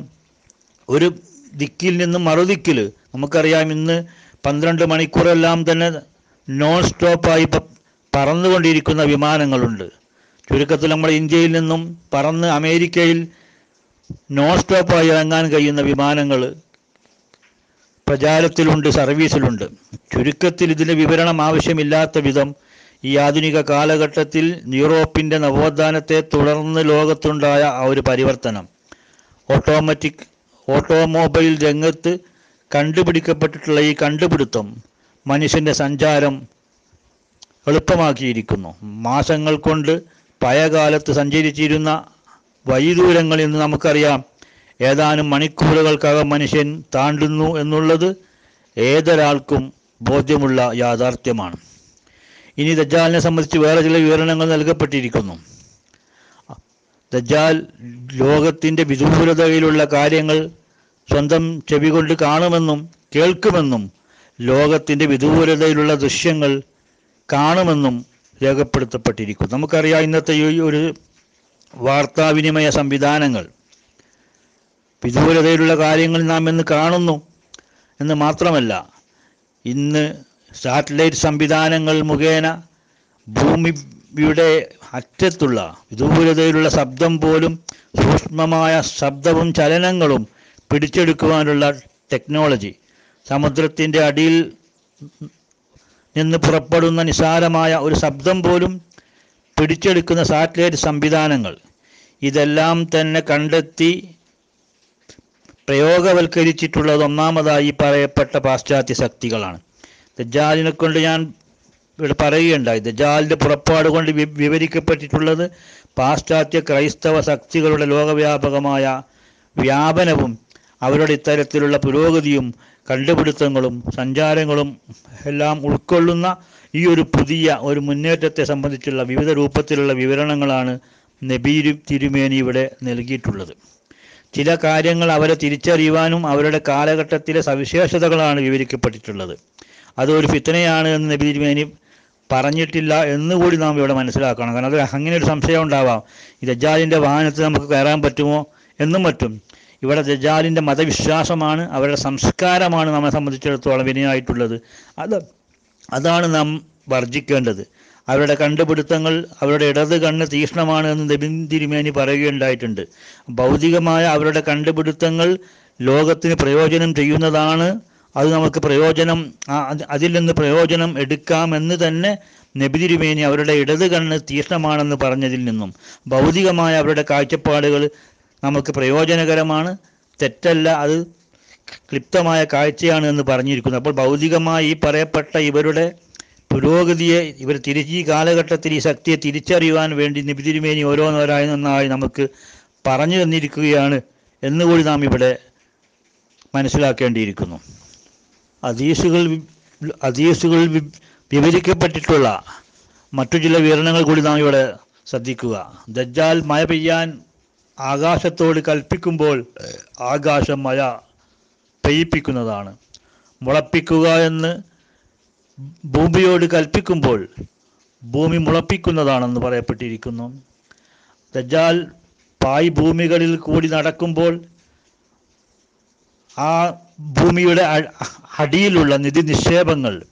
ഒരു ദിക്കിൽ നിന്ന് മറുദിക്കിൽ നമുക്കറിയാം ഇന്ന് പന്ത്രണ്ട് മണിക്കൂറെല്ലാം തന്നെ നോൺ സ്റ്റോപ്പായി പറന്നുകൊണ്ടിരിക്കുന്ന വിമാനങ്ങളുണ്ട്. ചുരുക്കത്തിൽ നമ്മൾ ഇന്ത്യയിൽ നിന്നും പറന്ന് അമേരിക്കയിൽ നോൺ സ്റ്റോപ്പായി ഇറങ്ങാൻ കഴിയുന്ന വിമാനങ്ങൾ പ്രചാരത്തിലുണ്ട് സർവീസിലുണ്ട്. ചുരുക്കത്തിൽ ഇതിന്റെ വിവരണം ആവശ്യമില്ലാത്ത വിധം ഈ ആധുനിക കാലഘട്ടത്തിൽ യൂറോപ്പിന്റെ നവോത്ഥാനത്തെ തുടർന്ന് ലോകത്തുണ്ടായ ആ ഒരു പരിവർത്തനം. ഓട്ടോമാറ്റിക് ഓട്ടോമൊബൈൽ രംഗത്ത് കണ്ടുപിടിക്കപ്പെട്ടിട്ടുള്ള ഈ കണ്ടുപിടുത്തം മനുഷ്യന്റെ സഞ്ചാരം എളുപ്പമാക്കിയിരിക്കുന്നു. മാസങ്ങൾ കൊണ്ട് പഴയകാലത്ത് സഞ്ചരിച്ചിരുന്ന വഴിദൂരങ്ങൾ ഇന്ന് നമുക്കറിയാം. ഏതാനും മണിക്കൂറുകൾക്കകം മനുഷ്യൻ താണ്ടുന്നു എന്നുള്ളത് ഏതൊരാൾക്കും ബോധ്യമുള്ള യാഥാർത്ഥ്യമാണ്. ഇനി ദജ്ജാലിനെ സംബന്ധിച്ച് വേറെ ചില വിവരണങ്ങൾ നൽകപ്പെട്ടിരിക്കുന്നു. ദജ്ജാൽ ലോകത്തിന്റെ വിദൂരതയിലുള്ള കാര്യങ്ങൾ സ്വന്തം ചെവി കൊണ്ട് കാണുമെന്നും കേൾക്കുമെന്നും ലോകത്തിന്റെ വിദൂരതയിലുള്ള ദൃശ്യങ്ങൾ കാണുമെന്നും രേഖപ്പെടുത്തപ്പെട്ടിരിക്കും നമുക്കറിയാം ഇന്നത്തെ ഈ ഒരു വാർത്താവിനിമയ സംവിധാനങ്ങൾ വിദൂരതയിലുള്ള കാര്യങ്ങൾ നാം ഇന്ന് കാണുന്നു എന്ന് മാത്രമല്ല ഇന്ന് സാറ്റലൈറ്റ് സംവിധാനങ്ങൾ മുഖേന ഭൂമിയുടെ അറ്റത്തുള്ള വിദൂരതയിലുള്ള ശബ്ദം പോലും സൂക്ഷ്മമായ ശബ്ദവും ചലനങ്ങളും പിടിച്ചെടുക്കുവാനുള്ള ടെക്നോളജി സമുദ്രത്തിന്റെ അടിയിൽ നിന്ന് പുറപ്പെടുന്ന നിസാരമായ ഒരു ശബ്ദം പോലും പിടിച്ചെടുക്കുന്ന സാറ്റലൈറ്റ് സംവിധാനങ്ങൾ. ഇതെല്ലാം തന്നെ കണ്ടെത്തി പ്രയോഗവൽക്കരിച്ചിട്ടുള്ളത് ഒന്നാമതായി പറയപ്പെട്ട പാശ്ചാത്യ ശക്തികളാണ്. ദജാലിനെ കൊണ്ട് ഞാൻ ഇവിടെ പറയുകയുണ്ടായി. ദജാലിന്റെ പുറപ്പാട് കൊണ്ട് വിവരിക്കപ്പെട്ടിട്ടുള്ളത് പാശ്ചാത്യ ക്രൈസ്തവ ശക്തികളുടെ ലോകവ്യാപകമായ വ്യാപനവും അവരുടെ ഇത്തരത്തിലുള്ള പുരോഗതിയും കണ്ടുപിടുത്തങ്ങളും സഞ്ചാരങ്ങളും എല്ലാം ഉൾക്കൊള്ളുന്ന ഈ ഒരു പുതിയ ഒരു മുന്നേറ്റത്തെ സംബന്ധിച്ചുള്ള വിവിധ രൂപത്തിലുള്ള വിവരണങ്ങളാണ് നബീരു തിരുമേനി ഇവിടെ നൽകിയിട്ടുള്ളത്. ചില കാര്യങ്ങൾ അവരെ തിരിച്ചറിയുവാനും അവരുടെ കാലഘട്ടത്തിലെ സവിശേഷതകളാണ് വിവരിക്കപ്പെട്ടിട്ടുള്ളത്. അതൊരു ഫിത്തനയാണ് എന്ന് നബി തിരുമേനി പറഞ്ഞിട്ടില്ല എന്നുകൂടി നാം ഇവിടെ മനസ്സിലാക്കണം. കാരണം അത് അങ്ങനെ ഒരു സംശയം ഉണ്ടാവാം. ഈ ദജ്ജാലിന്റെ വാഹനത്തിൽ നമുക്ക് കയറാൻ പറ്റുമോ എന്നും മറ്റും. ഇവിടെ ദജാലിന്റെ മതവിശ്വാസമാണ് അവരുടെ സംസ്കാരമാണ് നമ്മെ സംബന്ധിച്ചിടത്തോളം വിനയായിട്ടുള്ളത് അത് അതാണ് നാം വർജിക്കേണ്ടത് അവരുടെ കണ്ടുപിടുത്തങ്ങൾ അവരുടെ ഇടത് കണ്ണ് തീക്ഷ്ണമാണ് എന്ന് നബിൻ തിരുമേനി പറയുകയുണ്ടായിട്ടുണ്ട്. ഭൗതികമായ അവരുടെ കണ്ടുപിടുത്തങ്ങൾ ലോകത്തിന് പ്രയോജനം ചെയ്യുന്നതാണ്. അത് നമുക്ക് പ്രയോജനം അതിൽ നിന്ന് പ്രയോജനം എടുക്കാമെന്ന് തന്നെ നബി തിരുമേനി അവരുടെ ഇടത് കണ്ണ് തീക്ഷ്ണമാണെന്ന് പറഞ്ഞതിൽ നിന്നും. ഭൗതികമായ അവരുടെ കാഴ്ചപ്പാടുകൾ നമുക്ക് പ്രയോജനകരമാണ്. തെറ്റല്ല അത് ക്ലിപ്തമായ കാഴ്ചയാണ് എന്ന് പറഞ്ഞിരിക്കുന്നു. അപ്പോൾ ഭൗതികമായി ഈ പറയപ്പെട്ട ഇവരുടെ പുരോഗതിയെ ഇവർ തിരിച്ച് ഈ കാലഘട്ടത്തിൽ ഈ ശക്തിയെ തിരിച്ചറിയുവാൻ വേണ്ടി നബി തിരുമേനി ഓരോന്നോരായി നന്നായി നമുക്ക് പറഞ്ഞു തന്നിരിക്കുകയാണ് എന്നുകൂടി നാം ഇവിടെ മനസ്സിലാക്കേണ്ടിയിരിക്കുന്നു. അതീസുകൾ അതീസുകൾ വിവരിക്കപ്പെട്ടിട്ടുള്ള മറ്റു ചില വിവരണങ്ങൾ കൂടി നാം ഇവിടെ ശ്രദ്ധിക്കുക. ദജ്ജാൽ മഴ പെയ്യാൻ ആകാശത്തോട് കൽപ്പിക്കുമ്പോൾ ആകാശം മഴ പെയ്യിപ്പിക്കുന്നതാണ്. മുളപ്പിക്കുക എന്ന് ഭൂമിയോട് കൽപ്പിക്കുമ്പോൾ ഭൂമി മുളപ്പിക്കുന്നതാണെന്ന് പറയപ്പെട്ടിരിക്കുന്നു. ദജാൽ പായ് ഭൂമികളിൽ കൂടി നടക്കുമ്പോൾ ആ ഭൂമിയുടെ അടിയിലുള്ള നിധി നിക്ഷേപങ്ങൾ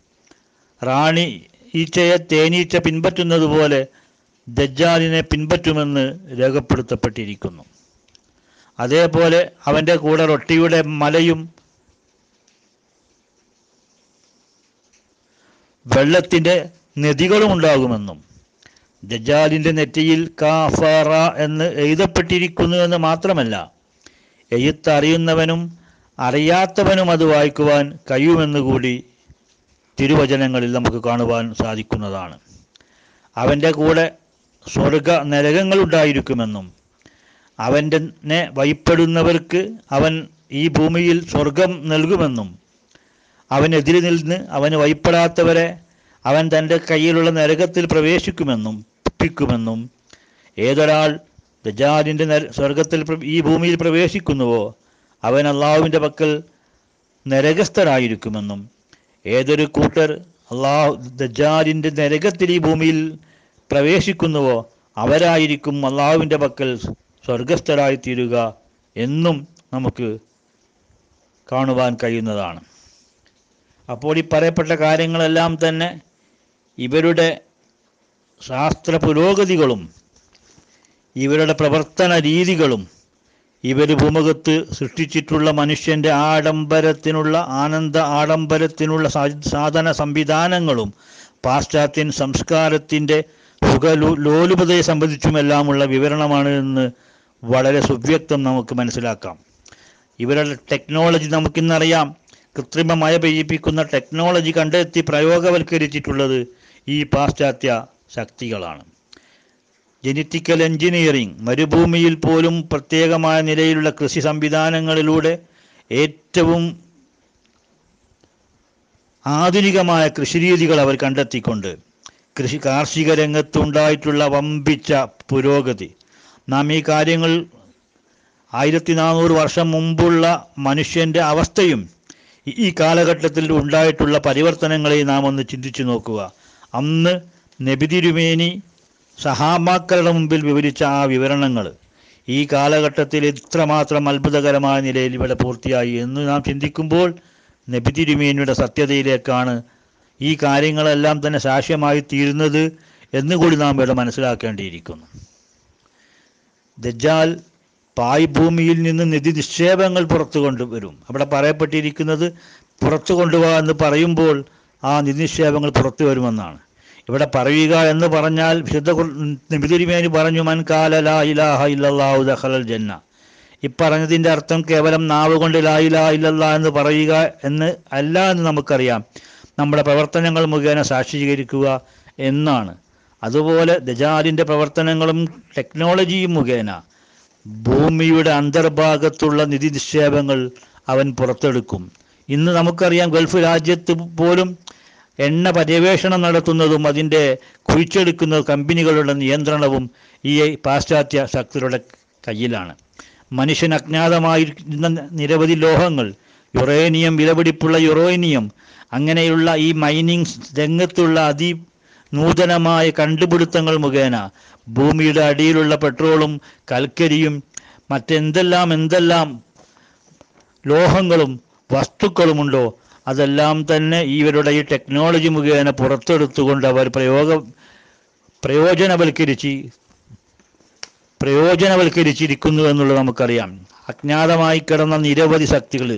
റാണി ഈച്ചയെ തേനീച്ച പിൻപറ്റുന്നത് പോലെ ദജ്ജാലിനെ പിൻപറ്റുമെന്ന് രേഖപ്പെടുത്തപ്പെട്ടിരിക്കുന്നു. അതേപോലെ അവന്റെ കൂടെ റൊട്ടിയുടെ മലയും വെള്ളത്തിന്റെ നദികളും ഉണ്ടാകുമെന്നും ദജ്ജാലിന്റെ നെറ്റിയിൽ കാഫറ എന്ന് എഴുതപ്പെട്ടിരിക്കുന്നു എന്ന് മാത്രമല്ല എഴുത്തറിയുന്നവനും അറിയാത്തവനും അത് വായിക്കുവാൻ കഴിയുമെന്നുകൂടി തിരുവചനങ്ങളിൽ നമുക്ക് കാണുവാൻ സാധിക്കുന്നതാണ്. അവന്റെ കൂടെ സ്വർഗ നരകങ്ങളുണ്ടായിരിക്കുമെന്നും അവന്റെ നെ ഭയപ്പെടുന്നവർക്ക് അവൻ ഈ ഭൂമിയിൽ സ്വർഗം നൽകുമെന്നും അവനെതിരെ നിന്ന് അവന് വഴിപ്പെടാത്തവരെ അവൻ തന്റെ കയ്യിലുള്ള നരകത്തിൽ പ്രവേശിക്കുമെന്നും പിക്കുമെന്നും ഏതൊരാൾ ദജാലിന്റെ സ്വർഗത്തിൽ ഈ ഭൂമിയിൽ പ്രവേശിക്കുന്നുവോ അവൻ അള്ളാഹുവിന്റെ പക്കൽ നരകസ്ഥരായിരിക്കുമെന്നും ഏതൊരു കൂട്ടർ അള്ളാഹു ദജാലിന്റെ നരകത്തിൽ ഈ ഭൂമിയിൽ പ്രവേശിക്കുന്നുവോ? അവരായിരിക്കും അള്ളാഹുവിന്റെ പക്കൽ സ്വർഗസ്ഥരായി തീരുക എന്നും നമുക്ക് കാണുവാൻ കഴിയുന്നതാണ്. അപ്പോൾ ഈ പറയപ്പെട്ട കാര്യങ്ങളെല്ലാം തന്നെ ഇവരുടെ ശാസ്ത്ര പുരോഗതികളും ഇവരുടെ പ്രവർത്തന രീതികളും ഇവർ ഭൂമുഖത്ത് സൃഷ്ടിച്ചിട്ടുള്ള മനുഷ്യന്റെ ആഡംബരത്തിനുള്ള ആനന്ദ ആഡംബരത്തിനുള്ള സാധന സംവിധാനങ്ങളും പാശ്ചാത്യൻ സംസ്കാരത്തിന്റെ സുഖലോ ലോലുപതയെ സംബന്ധിച്ചുമെല്ലാമുള്ള വിവരണമാണ് എന്ന് വളരെ സുവ്യക്തം നമുക്ക് മനസ്സിലാക്കാം. ഇവരുടെ ടെക്നോളജി നമുക്കിന്നറിയാം. കൃത്രിമ മഴ പെയ്യിപ്പിക്കുന്ന ടെക്നോളജി കണ്ടെത്തി പ്രയോഗവൽക്കരിച്ചിട്ടുള്ളത് ഈ പാശ്ചാത്യ ശക്തികളാണ്. ജനറ്റിക്കൽ എഞ്ചിനീയറിംഗ് മരുഭൂമിയിൽ പോലും പ്രത്യേകമായ നിലയിലുള്ള കൃഷി സംവിധാനങ്ങളിലൂടെ ഏറ്റവും ആധുനികമായ കൃഷിരീതികൾ അവർ കണ്ടെത്തിക്കൊണ്ട് കൃഷി കാർഷിക രംഗത്തുണ്ടായിട്ടുള്ള വമ്പിച്ച പുരോഗതി. നാം ഈ കാര്യങ്ങൾ ആയിരത്തി നാനൂറ് വർഷം മുമ്പുള്ള മനുഷ്യന്റെ അവസ്ഥയും ഈ- കാലഘട്ടത്തിൽ ഉണ്ടായിട്ടുള്ള പരിവർത്തനങ്ങളെ നാം ഒന്ന് ചിന്തിച്ചു നോക്കുക. അന്ന് നബി തിരുമേനി സഹാബാക്കളുടെ മുമ്പിൽ വിവരിച്ച ആ വിവരണങ്ങൾ ഈ കാലഘട്ടത്തിൽ ഇത്രമാത്രം അത്ഭുതകരമായ നിലയിൽ ഇവിടെ പൂർത്തിയായി എന്ന് നാം ചിന്തിക്കുമ്പോൾ നബി തിരുമേനിയുടെ സത്യതയിലേക്കാണ് ഈ കാര്യങ്ങളെല്ലാം തന്നെ സാക്ഷ്യമായി തീരുന്നത് എന്നുകൂടി നാം ഇവിടെ മനസ്സിലാക്കേണ്ടിയിരിക്കുന്നു. ദജാൽ പായ് ഭൂമിയിൽ നിന്ന് നിധി നിക്ഷേപങ്ങൾ പുറത്തു കൊണ്ടുവരും. അവിടെ പറയപ്പെട്ടിരിക്കുന്നത് പുറത്തു കൊണ്ടുപോകുക എന്ന് പറയുമ്പോൾ ആ നിധി നിക്ഷേപങ്ങൾ പുറത്തു വരുമെന്നാണ്. ഇവിടെ പറയുക എന്ന് പറഞ്ഞാൽ വിശുദ്ധ നിബിതിരിമേനി പറഞ്ഞു മൻകാല ലാ ഇലാഹ ഇല്ലല്ലാഹു ദഹലൽ ജന്ന. ഇപ്പറഞ്ഞതിന്റെ അർത്ഥം കേവലം നാവ് കൊണ്ട് ലാ ഇലാഹ ഇല്ലല്ലാ എന്ന് പറയുക എന്ന് അല്ല എന്ന് നമുക്കറിയാം. നമ്മുടെ പ്രവർത്തനങ്ങൾ മുഖേന സാക്ഷീകരിക്കുക എന്നാണ്. അതുപോലെ ദജാലിന്റെ പ്രവർത്തനങ്ങളും ടെക്നോളജിയും മുഖേന ഭൂമിയുടെ അന്തർഭാഗത്തുള്ള നിധി നിക്ഷേപങ്ങൾ അവൻ പുറത്തെടുക്കും. ഇന്ന് നമുക്കറിയാം ഗൾഫ് രാജ്യത്ത് പോലും എണ്ണ പര്യവേഷണം നടത്തുന്നതും അതിന്റെ കുഴിച്ചെടുക്കുന്ന കമ്പനികളുടെ നിയന്ത്രണവും ഈ പാശ്ചാത്യ ശക്തികളുടെ കയ്യിലാണ്. മനുഷ്യൻ അജ്ഞാതമായിരുന്ന നിരവധി ലോഹങ്ങൾ യുറേനിയം വിലപിടിപ്പുള്ള യുറേനിയം അങ്ങനെയുള്ള ഈ മൈനിങ് രംഗത്തുള്ള അതി നൂതനമായ കണ്ടുപിടുത്തങ്ങൾ മുഖേന ഭൂമിയുടെ അടിയിലുള്ള പെട്രോളും കൽക്കരിയും മറ്റെന്തെല്ലാം എന്തെല്ലാം ലോഹങ്ങളും വസ്തുക്കളുമുണ്ടോ അതെല്ലാം തന്നെ ഇവരുടെ ഈ ടെക്നോളജി മുഖേന പുറത്തെടുത്തുകൊണ്ട് അവർ പ്രയോഗ പ്രയോജനവൽക്കരിച്ച് പ്രയോജനവൽക്കരിച്ചിരിക്കുന്നു എന്നുള്ളത് നമുക്കറിയാം. അജ്ഞാതമായി കിടന്ന നിരവധി ശക്തികൾ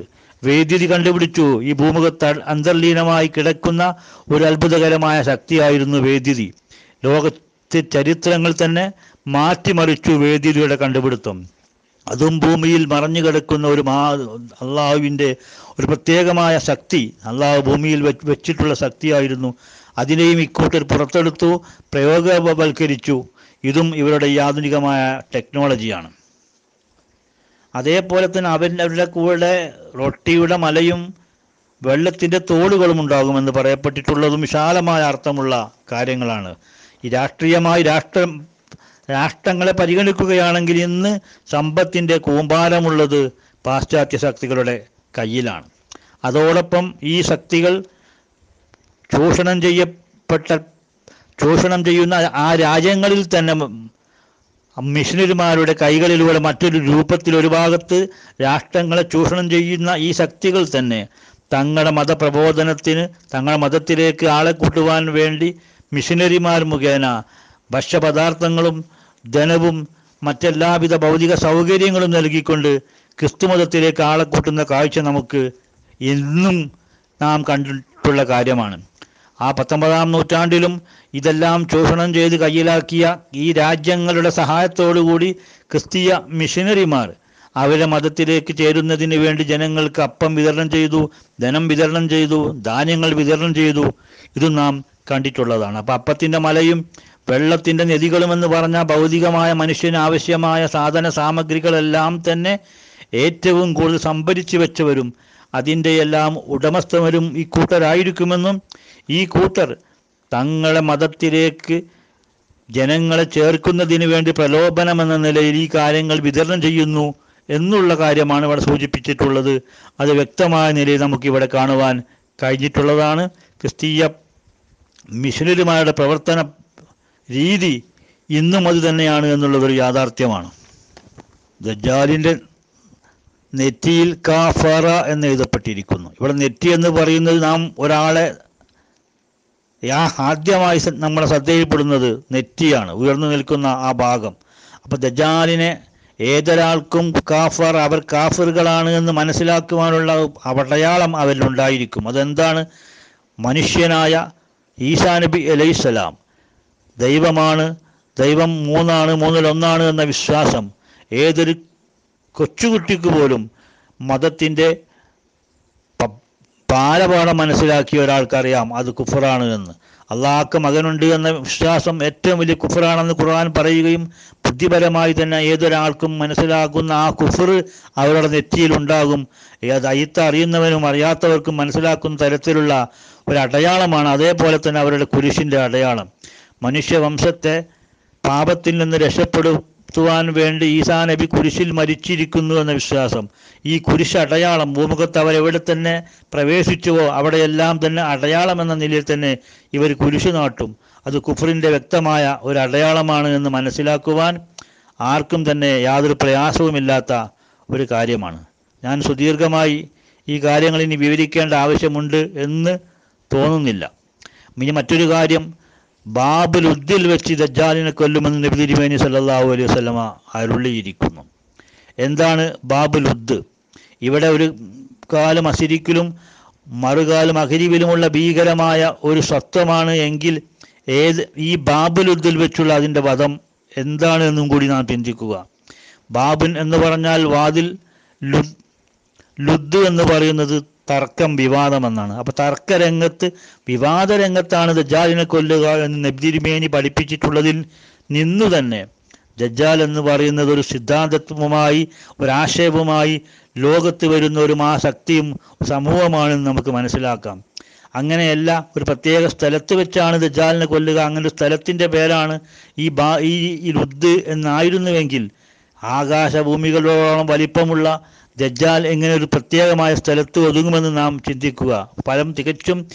വൈദ്യുതി കണ്ടുപിടിച്ചു. ഈ ഭൂമുഖത്ത് അന്തർലീനമായി കിടക്കുന്ന ഒരു അത്ഭുതകരമായ ശക്തിയായിരുന്നു വൈദ്യുതി. ലോകത്തെ ചരിത്രങ്ങൾ തന്നെ മാറ്റിമറിച്ചു വൈദ്യുതിയുടെ കണ്ടുപിടുത്തം. അതും ഭൂമിയിൽ മറഞ്ഞു കിടക്കുന്ന ഒരു മാ അള്ളാഹുവിന്റെ ഒരു പ്രത്യേകമായ ശക്തി അള്ളാഹു ഭൂമിയിൽ വെച്ച് വെച്ചിട്ടുള്ള ശക്തിയായിരുന്നു. അതിനെയും ഇക്കൂട്ടർ പുറത്തെടുത്തു പ്രയോഗവൽക്കരിച്ചു. ഇതും ഇവരുടെ ഈ ആധുനികമായ ടെക്നോളജിയാണ്. അതേപോലെ തന്നെ അവരുടെ കൂടെ റൊട്ടിയുടെ മലയും വെള്ളത്തിന്റെ തോടുകളും ഉണ്ടാകുമെന്ന് പറയപ്പെട്ടിട്ടുള്ളതും വിശാലമായ അർത്ഥമുള്ള കാര്യങ്ങളാണ്. ഈ രാഷ്ട്രീയമായി രാഷ്ട്ര രാഷ്ട്രങ്ങളെ പരിഗണിക്കുകയാണെങ്കിൽ ഇന്ന് സമ്പത്തിന്റെ കൂമ്പാരമുള്ളത് പാശ്ചാത്യ ശക്തികളുടെ കയ്യിലാണ്. അതോടൊപ്പം ഈ ശക്തികൾ ചൂഷണം ചെയ്യപ്പെട്ട ചൂഷണം ചെയ്യുന്ന ആ രാജ്യങ്ങളിൽ തന്നെ മിഷനറിമാരുടെ കൈകളിലൂടെ മറ്റൊരു രൂപത്തിൽ ഒരു ഭാഗത്ത് രാഷ്ട്രങ്ങളെ ചൂഷണം ചെയ്യുന്ന ഈ ശക്തികൾ തന്നെ തങ്ങളുടെ മതപ്രബോധനത്തിന് തങ്ങളുടെ മതത്തിലേക്ക് ആളെ കൂട്ടുവാൻ വേണ്ടി മിഷനറിമാർ മുഖേന ഭക്ഷ്യപദാർത്ഥങ്ങളും ധനവും മറ്റെല്ലാവിധ ഭൗതിക സൗകര്യങ്ങളും നൽകിക്കൊണ്ട് ക്രിസ്തുമതത്തിലേക്ക് ആളെ കൂട്ടുന്ന കാഴ്ച നമുക്ക് എന്നും നാം കണ്ടിട്ടുള്ള കാര്യമാണ്. ആ പത്തൊമ്പതാം നൂറ്റാണ്ടിലും ഇതെല്ലാം ചൂഷണം ചെയ്ത് കയ്യിലാക്കിയ ഈ രാജ്യങ്ങളുടെ സഹായത്തോടുകൂടി ക്രിസ്തീയ മിഷനറിമാർ അവരെ മതത്തിലേക്ക് ചേരുന്നതിന് വേണ്ടി ജനങ്ങൾക്ക് അപ്പം വിതരണം ചെയ്തു ധനം വിതരണം ചെയ്തു ധാന്യങ്ങൾ വിതരണം ചെയ്തു. ഇത് നാം കണ്ടിട്ടുള്ളതാണ്. അപ്പം അപ്പത്തിന്റെ മലയും വെള്ളത്തിന്റെ നദികളും എന്ന് പറഞ്ഞ ഭൗതികമായ മനുഷ്യന് ആവശ്യമായ സാധന സാമഗ്രികളെല്ലാം തന്നെ ഏറ്റവും കൂടുതൽ സംഭരിച്ചു വെച്ചവരും അതിന്റെ എല്ലാം ഉടമസ്ഥവരും ഈ കൂട്ടരായിരിക്കുമെന്നും ഈ കൂട്ടർ തങ്ങളെ മതത്തിലേക്ക് ജനങ്ങളെ ചേർക്കുന്നതിന് വേണ്ടി പ്രലോഭനമെന്ന നിലയിൽ ഈ കാര്യങ്ങൾ വിതരണം ചെയ്യുന്നു എന്നുള്ള കാര്യമാണ് ഇവിടെ സൂചിപ്പിച്ചിട്ടുള്ളത്. അത് വ്യക്തമായ നിലയിൽ നമുക്കിവിടെ കാണുവാൻ കഴിഞ്ഞിട്ടുള്ളതാണ്. ക്രിസ്തീയ മിഷനറിമാരുടെ പ്രവർത്തന രീതി ഇന്നും അത് തന്നെയാണ് എന്നുള്ളതൊരു യാഥാർത്ഥ്യമാണ്. ദജാലിന്റെ നെറ്റിയിൽ കാഫറ എന്ന് എഴുതപ്പെട്ടിരിക്കുന്നു. ഇവിടെ നെറ്റി എന്ന് പറയുന്നത് നാം ഒരാളെ യാ ആദ്യമായി നമ്മളെ ശ്രദ്ധയിൽപ്പെടുന്നത് നെറ്റിയാണ് ഉയർന്നു നിൽക്കുന്ന ആ ഭാഗം. അപ്പോൾ ദജാലിനെ ഏതൊരാൾക്കും കാഫർ അവർ കാഫറുകളാണ് എന്ന് മനസ്സിലാക്കുവാനുള്ള അടയാളം അവരിലുണ്ടായിരിക്കും. അതെന്താണ്? മനുഷ്യനായ ഈസാ നബി അലൈഹിസ്സലാം ദൈവമാണ് ദൈവം മൂന്നാണ് മൂന്നിലൊന്നാണ് എന്ന വിശ്വാസം. ഏതൊരു കൊച്ചുകുട്ടിക്ക് പോലും മതത്തിന്റെ പാലപാഠം മനസ്സിലാക്കിയ ഒരാൾക്കറിയാം അത് കുഫറാണ് എന്ന്. അള്ളാഹ്ക്ക് മകനുണ്ട് എന്ന വിശ്വാസം ഏറ്റവും വലിയ കുഫറാണെന്ന് ഖുർആൻ പറയുകയും ബുദ്ധിപരമായി തന്നെ ഏതൊരാൾക്കും മനസ്സിലാക്കുന്ന ആ കുഫർ അവരുടെ നെറ്റിയിൽ ഉണ്ടാകും. അത് അയിത്ത അറിയുന്നവനും അറിയാത്തവർക്കും മനസ്സിലാക്കുന്ന തരത്തിലുള്ള ഒരു അടയാളമാണ് അതേപോലെ തന്നെ അവരുടെ കുരിശിന്റെ അടയാളം. മനുഷ്യവംശത്തെ പാപത്തിൽ നിന്ന് രക്ഷപ്പെടുത്തുവാൻ വേണ്ടി ഈസാ നബി കുരിശിൽ മരിച്ചിരിക്കുന്നു എന്ന വിശ്വാസം. ഈ കുരിശ് അടയാളം ഭൂമുഖത്ത് അവരെവിടെ തന്നെ പ്രവേശിച്ചുവോ അവിടെയെല്ലാം തന്നെ അടയാളം എന്ന നിലയിൽ തന്നെ ഇവർ കുരിശ് നാട്ടും. അത് കുഫറിന്റെ വ്യക്തമായ ഒരു അടയാളമാണ് എന്ന് മനസ്സിലാക്കുവാൻ ആർക്കും തന്നെ യാതൊരു പ്രയാസവുമില്ലാത്ത ഒരു കാര്യമാണ്. ഞാൻ സുദീർഘമായി ഈ കാര്യങ്ങൾ ഇനി വിവരിക്കേണ്ട ആവശ്യമുണ്ട് എന്ന് തോന്നുന്നില്ല. ഇനി മറ്റൊരു കാര്യം ബാബുൽ ഉദ്ദിൽ വെച്ച് ദജ്ജാലിനെ കൊല്ലുമെന്ന് നബി തിരുമേനി സല്ലല്ലാഹു അലൈഹി വസല്ലമ അരുളിയിരിക്കുന്നു. എന്താണ് ബാബുൽ ഉദ്? ഇവിടെ ഒരു കാലം അസിരിക്കിലും മറുകാലം അഹരിവിലുമുള്ള ഭീകരമായ ഒരു സത്വമാണ് എങ്കിൽ ഏത് ഈ ബാബുൽ ഉദ്ദിൽ വെച്ചുള്ള അതിന്റെ വധം എന്താണ് എന്നും കൂടി നാം ചിന്തിക്കുക. ബാബുൻ എന്ന് പറഞ്ഞാൽ വാതിൽ ലുദ് എന്ന് പറയുന്നത് തർക്കം വിവാദം എന്നാണ് അപ്പൊ തർക്കരംഗത്ത് വിവാദ രംഗത്താണ് ദജ്ജാലിനെ കൊല്ലുക എന്ന് നബ്ദിരിമേനി പഠിപ്പിച്ചിട്ടുള്ളതിൽ നിന്നു തന്നെ ദജ്ജാൽ എന്ന് പറയുന്നത് ഒരു സിദ്ധാന്തത്വമായി ഒരാശയവുമായി ലോകത്ത് വരുന്ന ഒരു മഹാശക്തിയും സമൂഹമാണെന്ന് നമുക്ക് മനസ്സിലാക്കാം. അങ്ങനെയല്ല ഒരു പ്രത്യേക സ്ഥലത്ത് വെച്ചാണ് ദജ്ജാലിനെ കൊല്ലുക. അങ്ങനെ ഒരു സ്ഥലത്തിന്റെ പേരാണ് ഈ ബാ ഈ ലുദ് എന്നായിരുന്നുവെങ്കിൽ ആകാശഭൂമികളോളം വലിപ്പമുള്ള ദജ്ജാൽ എങ്ങനെ ഒരു പ്രത്യേകമായ സ്ഥലത്ത് ഒതുങ്ങുമെന്ന് നാം ചിന്തിക്കുക. ഫലം തികച്ചും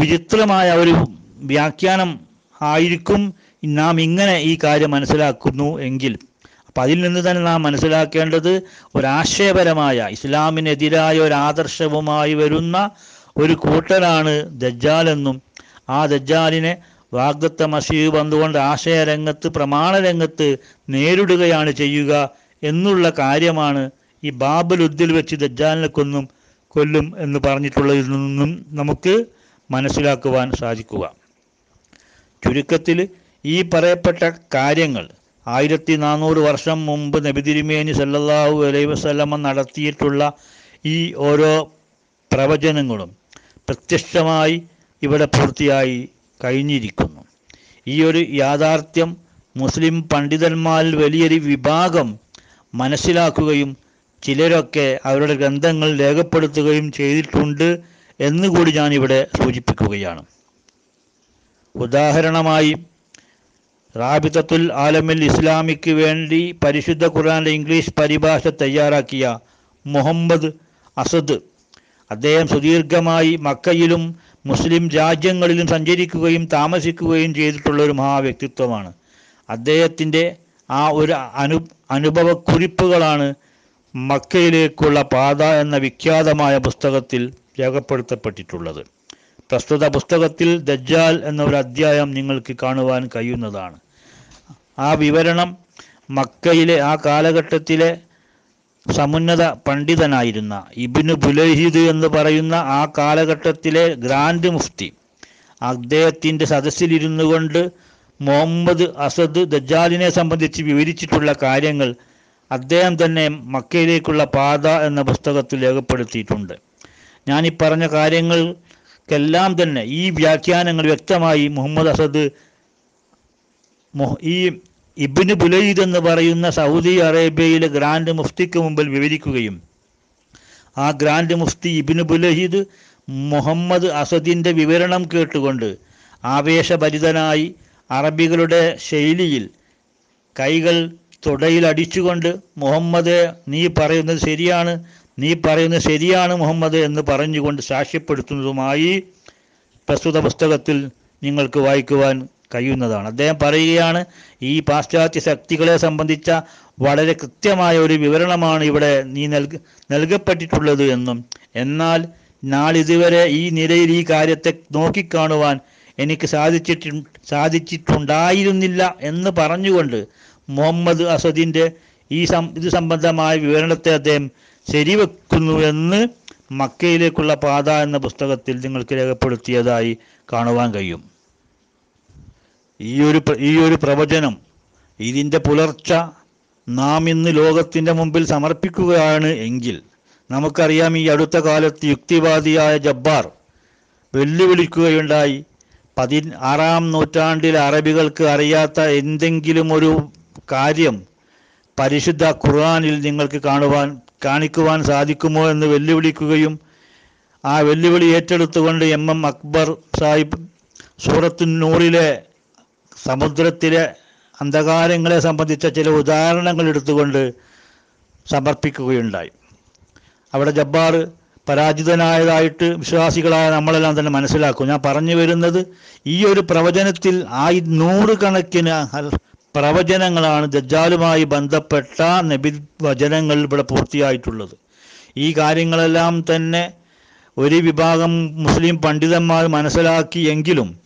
വിചിത്രമായ ഒരു വ്യാഖ്യാനം ആയിരിക്കും. നാം ഇങ്ങനെ ഈ കാര്യം മനസ്സിലാക്കുന്നു എങ്കിൽ. അപ്പം അതിൽ നിന്ന് തന്നെ നാം മനസ്സിലാക്കേണ്ടത് ഒരാശയപരമായ ഇസ്ലാമിനെതിരായ ഒരു ആദർശവുമായി വരുന്ന ഒരു കൂട്ടരാണ് ദജ്ജാൽ എന്നും ആ ദജ്ജാലിനെ വാഗ്ദത്ത മസീഹ് വന്നുകൊണ്ട് ആശയരംഗത്ത് പ്രമാണരംഗത്ത് നേരിടുകയാണ് ചെയ്യുക എന്നുള്ള കാര്യമാണ് ഈ ബാബുൽ ഉദ്ദിൽ വെച്ച് ദജ്ജാലിനെ കൊന്നും കൊല്ലും എന്ന് പറഞ്ഞിട്ടുള്ളതിൽ നിന്നും നമുക്ക് മനസ്സിലാക്കുവാൻ സാധിക്കുക. ചുരുക്കത്തിൽ ഈ പറയപ്പെട്ട കാര്യങ്ങൾ ആയിരത്തി നാനൂറ് വർഷം മുമ്പ് നബി തിരുമേനി സല്ലല്ലാഹു അലൈഹി വസല്ലമ നടത്തിയിട്ടുള്ള ഈ ഓരോ പ്രവചനങ്ങളും പ്രത്യക്ഷമായി ഇവിടെ പൂർത്തിയായി. കഴിഞ്ഞിരിക്കുന്നു. ഈ ഒരു യാഥാർത്ഥ്യം മുസ്ലിം പണ്ഡിതന്മാരിൽ വലിയൊരു വിഭാഗം മനസ്സിലാക്കുകയും ചിലരൊക്കെ അവരുടെ ഗ്രന്ഥങ്ങൾ രേഖപ്പെടുത്തുകയും ചെയ്തിട്ടുണ്ട് എന്നുകൂടി ഞാനിവിടെ സൂചിപ്പിക്കുകയാണ്. ഉദാഹരണമായി റാബിത്തത്തുൽ ആലമിൽ ഇസ്ലാമിക്ക് വേണ്ടി പരിശുദ്ധ ഖുർആന്റെ ഇംഗ്ലീഷ് പരിഭാഷ തയ്യാറാക്കിയ മുഹമ്മദ് അസദ്. അദ്ദേഹം സുദീർഘമായി മക്കയിലും മുസ്ലിം രാജ്യങ്ങളിലും സഞ്ചരിക്കുകയും താമസിക്കുകയും ചെയ്തിട്ടുള്ള ഒരു മഹാവ്യക്തിത്വമാണ്. അദ്ദേഹത്തിന്റെ ആ ഒരു അനു അനുഭവക്കുറിപ്പുകളാണ് മക്കയിലേക്കുള്ള പാത എന്ന വിഖ്യാതമായ പുസ്തകത്തിൽ രേഖപ്പെടുത്തപ്പെട്ടിട്ടുള്ളത്. പ്രസ്തുത പുസ്തകത്തിൽ ദജ്ജാൽ എന്ന ഒരു അധ്യായം നിങ്ങൾക്ക് കാണുവാൻ കഴിയുന്നതാണ്. ആ വിവരണം മക്കയിലെ ആ കാലഘട്ടത്തിലെ സമുന്നത പണ്ഡിതനായിരുന്ന ഇബ്നു ബുലൈഹിദ് എന്ന് പറയുന്ന ആ കാലഘട്ടത്തിലെ ഗ്രാൻഡ് മുഫ്തി അദ്ദേഹത്തിന്റെ സദസ്സിലിരുന്നു കൊണ്ട് മുഹമ്മദ് അസദ് ദജ്ജാലിനെ സംബന്ധിച്ച് വിവരിച്ചിട്ടുള്ള കാര്യങ്ങൾ അദ്ദേഹം തന്നെ മക്കയിലേക്കുള്ള പാത എന്ന പുസ്തകത്തിൽ രേഖപ്പെടുത്തിയിട്ടുണ്ട്. ഞാൻ ഈ പറഞ്ഞ കാര്യങ്ങൾക്കെല്ലാം തന്നെ ഈ വ്യാഖ്യാനങ്ങൾ വ്യക്തമായി മുഹമ്മദ് അസദ് ഈ ഇബിന് ബുലൈദ് എന്ന് പറയുന്ന സൗദി അറേബ്യയിലെ ഗ്രാൻഡ് മുഫ്തിക്ക് മുമ്പിൽ വിവരിക്കുകയും ആ ഗ്രാൻഡ് മുഫ്തി ഇബിന് ബുലഹീദ് മുഹമ്മദ് അസദിന്റെ വിവരണം കേട്ടുകൊണ്ട് ആവേശഭരിതനായി അറബികളുടെ ശൈലിയിൽ കൈകൾ തുടയിൽ അടിച്ചുകൊണ്ട് മുഹമ്മദ് നീ പറയുന്നത് ശരിയാണ് നീ പറയുന്നത് ശരിയാണ് മുഹമ്മദ് എന്ന് പറഞ്ഞുകൊണ്ട് സാക്ഷ്യപ്പെടുത്തുന്നതുമായി പ്രസ്തുത പുസ്തകത്തിൽ നിങ്ങൾക്ക് വായിക്കുവാൻ കഴിയുന്നതാണ്. അദ്ദേഹം പറയുകയാണ് ഈ പാശ്ചാത്യ ശക്തികളെ സംബന്ധിച്ച വളരെ കൃത്യമായ ഒരു വിവരണമാണ് ഇവിടെ നീ നൽക നൽകപ്പെട്ടിട്ടുള്ളത് എന്നും എന്നാൽ നാളിതുവരെ ഈ നിലയിൽ ഈ കാര്യത്തെ നോക്കിക്കാണുവാൻ എനിക്ക് സാധിച്ചിട്ട് സാധിച്ചിട്ടുണ്ടായിരുന്നില്ല എന്ന് പറഞ്ഞുകൊണ്ട് മുഹമ്മദ് അസദിന്റെ ഈ സം ഇത് സംബന്ധമായ വിവരണത്തെ അദ്ദേഹം ശരിവെക്കുന്നു എന്ന് മക്കയിലേക്കുള്ള പാത എന്ന പുസ്തകത്തിൽ നിങ്ങൾക്ക് രേഖപ്പെടുത്തിയതായി കാണുവാൻ കഴിയും. ഈ ഒരു ഈ ഒരു പ്രവചനം ഇതിന്റെ പുലർച്ച നാം ഇന്ന് ലോകത്തിന്റെ മുമ്പിൽ സമർപ്പിക്കുകയാണ് എങ്കിൽ നമുക്കറിയാം ഈ അടുത്ത കാലത്ത് യുക്തിവാദിയായ ജബ്ബാർ വെല്ലുവിളിക്കുകയുണ്ടായി. പതി ആറാം നൂറ്റാണ്ടിൽ അറബികൾക്ക് അറിയാത്ത എന്തെങ്കിലും ഒരു കാര്യം പരിശുദ്ധ ഖുർആാനിൽ നിങ്ങൾക്ക് കാണുവാൻ കാണിക്കുവാൻ സാധിക്കുമോ എന്ന് വെല്ലുവിളിക്കുകയും ആ വെല്ലുവിളി ഏറ്റെടുത്തുകൊണ്ട് എം എം അക്ബർ സാഹിബ് സൂറത്തു നൂറിലെ സമുദ്രത്തിലെ അന്ധകാരങ്ങളെ സംബന്ധിച്ച ചില ഉദാഹരണങ്ങൾ എടുത്തുകൊണ്ട് സമർപ്പിക്കുകയുണ്ടായി. അവിടെ ജബ്ബാർ പരാജിതനായതായിട്ട് വിശ്വാസികളായ നമ്മളെല്ലാം തന്നെ മനസ്സിലാക്കും. ഞാൻ പറഞ്ഞു വരുന്നത് ഈ ഒരു പ്രവചനത്തിൽ ആയി നൂറുകണക്കിന് പ്രവചനങ്ങളാണ് ദജ്ജാലുമായി ബന്ധപ്പെട്ട നബി വചനങ്ങൾ ഇവിടെ പൂർത്തിയായിട്ടുള്ളത്. ഈ കാര്യങ്ങളെല്ലാം തന്നെ ഒരു വിഭാഗം മുസ്ലിം പണ്ഡിതന്മാർ മനസ്സിലാക്കിയെങ്കിലും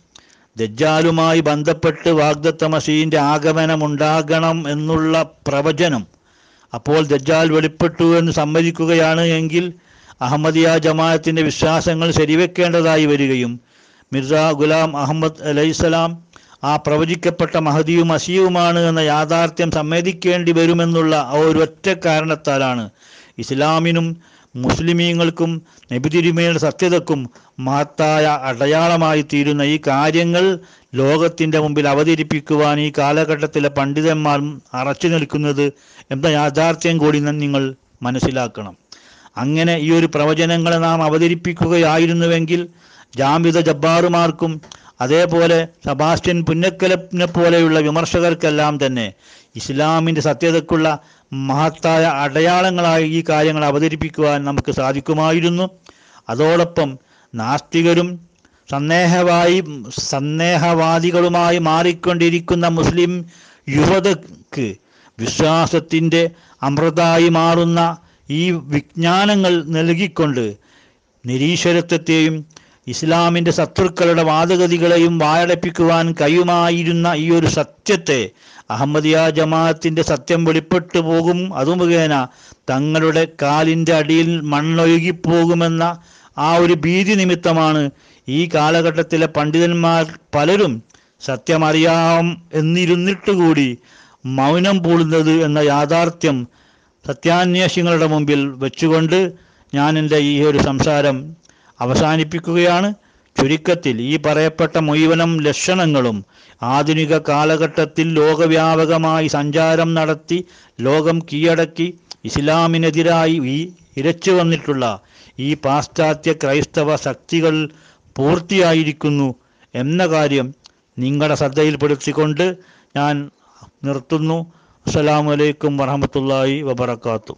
ദജ്ജാലുമായി ബന്ധപ്പെട്ട് വാഗ്ദത്ത മസീന്റെ ആഗമനമുണ്ടാകണം എന്നുള്ള പ്രവചനം അപ്പോൾ ദജ്ജാൽ വെളിപ്പെട്ടു എന്ന് സമ്മതിക്കുകയാണ് എങ്കിൽ അഹമ്മദിയ ജമാഅത്തിന്റെ വിശ്വാസങ്ങൾ ശരിവെക്കേണ്ടതായി വരികയും മിർസ ഗുലാം അഹമ്മദ് അലൈഹിസ്സലാം ആ പ്രവചിക്കപ്പെട്ട മഹദിയും അസിയുമാണ് എന്ന യാഥാർത്ഥ്യം സമ്മതിക്കേണ്ടി വരുമെന്നുള്ള ആ ഒരു ഒറ്റ കാരണത്താലാണ് ഇസ്ലാമിനും മുസ്ലിമീങ്ങൾക്കും നബിതിരുമയുടെ സത്യതക്കും മഹത്തായ അടയാളമായി തീരുന്ന ഈ കാര്യങ്ങൾ ലോകത്തിന്റെ മുമ്പിൽ അവതരിപ്പിക്കുവാൻ ഈ കാലഘട്ടത്തിലെ പണ്ഡിതന്മാർ അറച്ചു നിൽക്കുന്നത് എന്ന യാഥാർത്ഥ്യം കൂടി നിങ്ങൾ മനസ്സിലാക്കണം. അങ്ങനെ ഈ ഒരു പ്രവചനങ്ങളെ നാം അവതരിപ്പിക്കുകയായിരുന്നുവെങ്കിൽ ജാമിത ജബ്ബാറുമാർക്കും അതേപോലെ സബാസ്റ്റ്യൻ പുന്നക്കലപ്പിനെ പോലെയുള്ള വിമർശകർക്കെല്ലാം തന്നെ ഇസ്ലാമിന്റെ സത്യതയ്ക്കുള്ള മഹത്തായ അടയാളങ്ങളായി ഈ കാര്യങ്ങൾ അവതരിപ്പിക്കുവാൻ നമുക്ക് സാധിക്കുമായിരുന്നു. അതോടൊപ്പം നാസ്തികരും സന്ദേഹവായി സന്ദേഹവാദികളുമായി മാറിക്കൊണ്ടിരിക്കുന്ന മുസ്ലിം യുവതക്ക് വിശ്വാസത്തിന്റെ അമൃതായി മാറുന്ന ഈ വിജ്ഞാനങ്ങൾ നൽകിക്കൊണ്ട് നിരീശ്വരത്വത്തെയും ഇസ്ലാമിന്റെ ശത്രുക്കളുടെ വാദഗതികളെയും വാഴടപ്പിക്കുവാൻ കഴിയുമായിരുന്ന ഈ ഒരു സത്യത്തെ അഹമ്മദിയ ജമാഅത്തിന്റെ സത്യം വെളിപ്പെട്ടു പോകും. അതു മുഖേന തങ്ങളുടെ കാലിന്റെ അടിയിൽ മണ്ണൊഴുകിപ്പോകുമെന്ന ആ ഒരു ഭീതി നിമിത്തമാണ് ഈ കാലഘട്ടത്തിലെ പണ്ഡിതന്മാർ പലരും സത്യമറിയാം എന്നിരുന്നിട്ട് കൂടി മൗനം പൂളുന്നത് എന്ന യാഥാർത്ഥ്യം സത്യാന്വേഷികളുടെ മുമ്പിൽ വെച്ചുകൊണ്ട് ഞാൻ എന്റെ ഈ ഒരു സംസാരം അവസാനിപ്പിക്കുകയാണ്. ചുരുക്കത്തിൽ ഈ പറയപ്പെട്ട മുഴുവനും ലക്ഷണങ്ങളും ആധുനിക കാലഘട്ടത്തിൽ ലോകവ്യാപകമായി സഞ്ചാരം നടത്തി ലോകം കീഴടക്കി ഇസ്ലാമിനെതിരായി ഈ ഇരച്ചു വന്നിട്ടുള്ള ഈ പാശ്ചാത്യ ക്രൈസ്തവ ശക്തികൾ പൂർത്തിയായിരിക്കുന്നു എന്ന കാര്യം നിങ്ങളുടെ ശ്രദ്ധയിൽപ്പെടുത്തിക്കൊണ്ട് ഞാൻ നിർത്തുന്നു. അസ്സലാമു അലൈക്കും വറഹമത്തല്ലാഹി വബർക്കാത്തു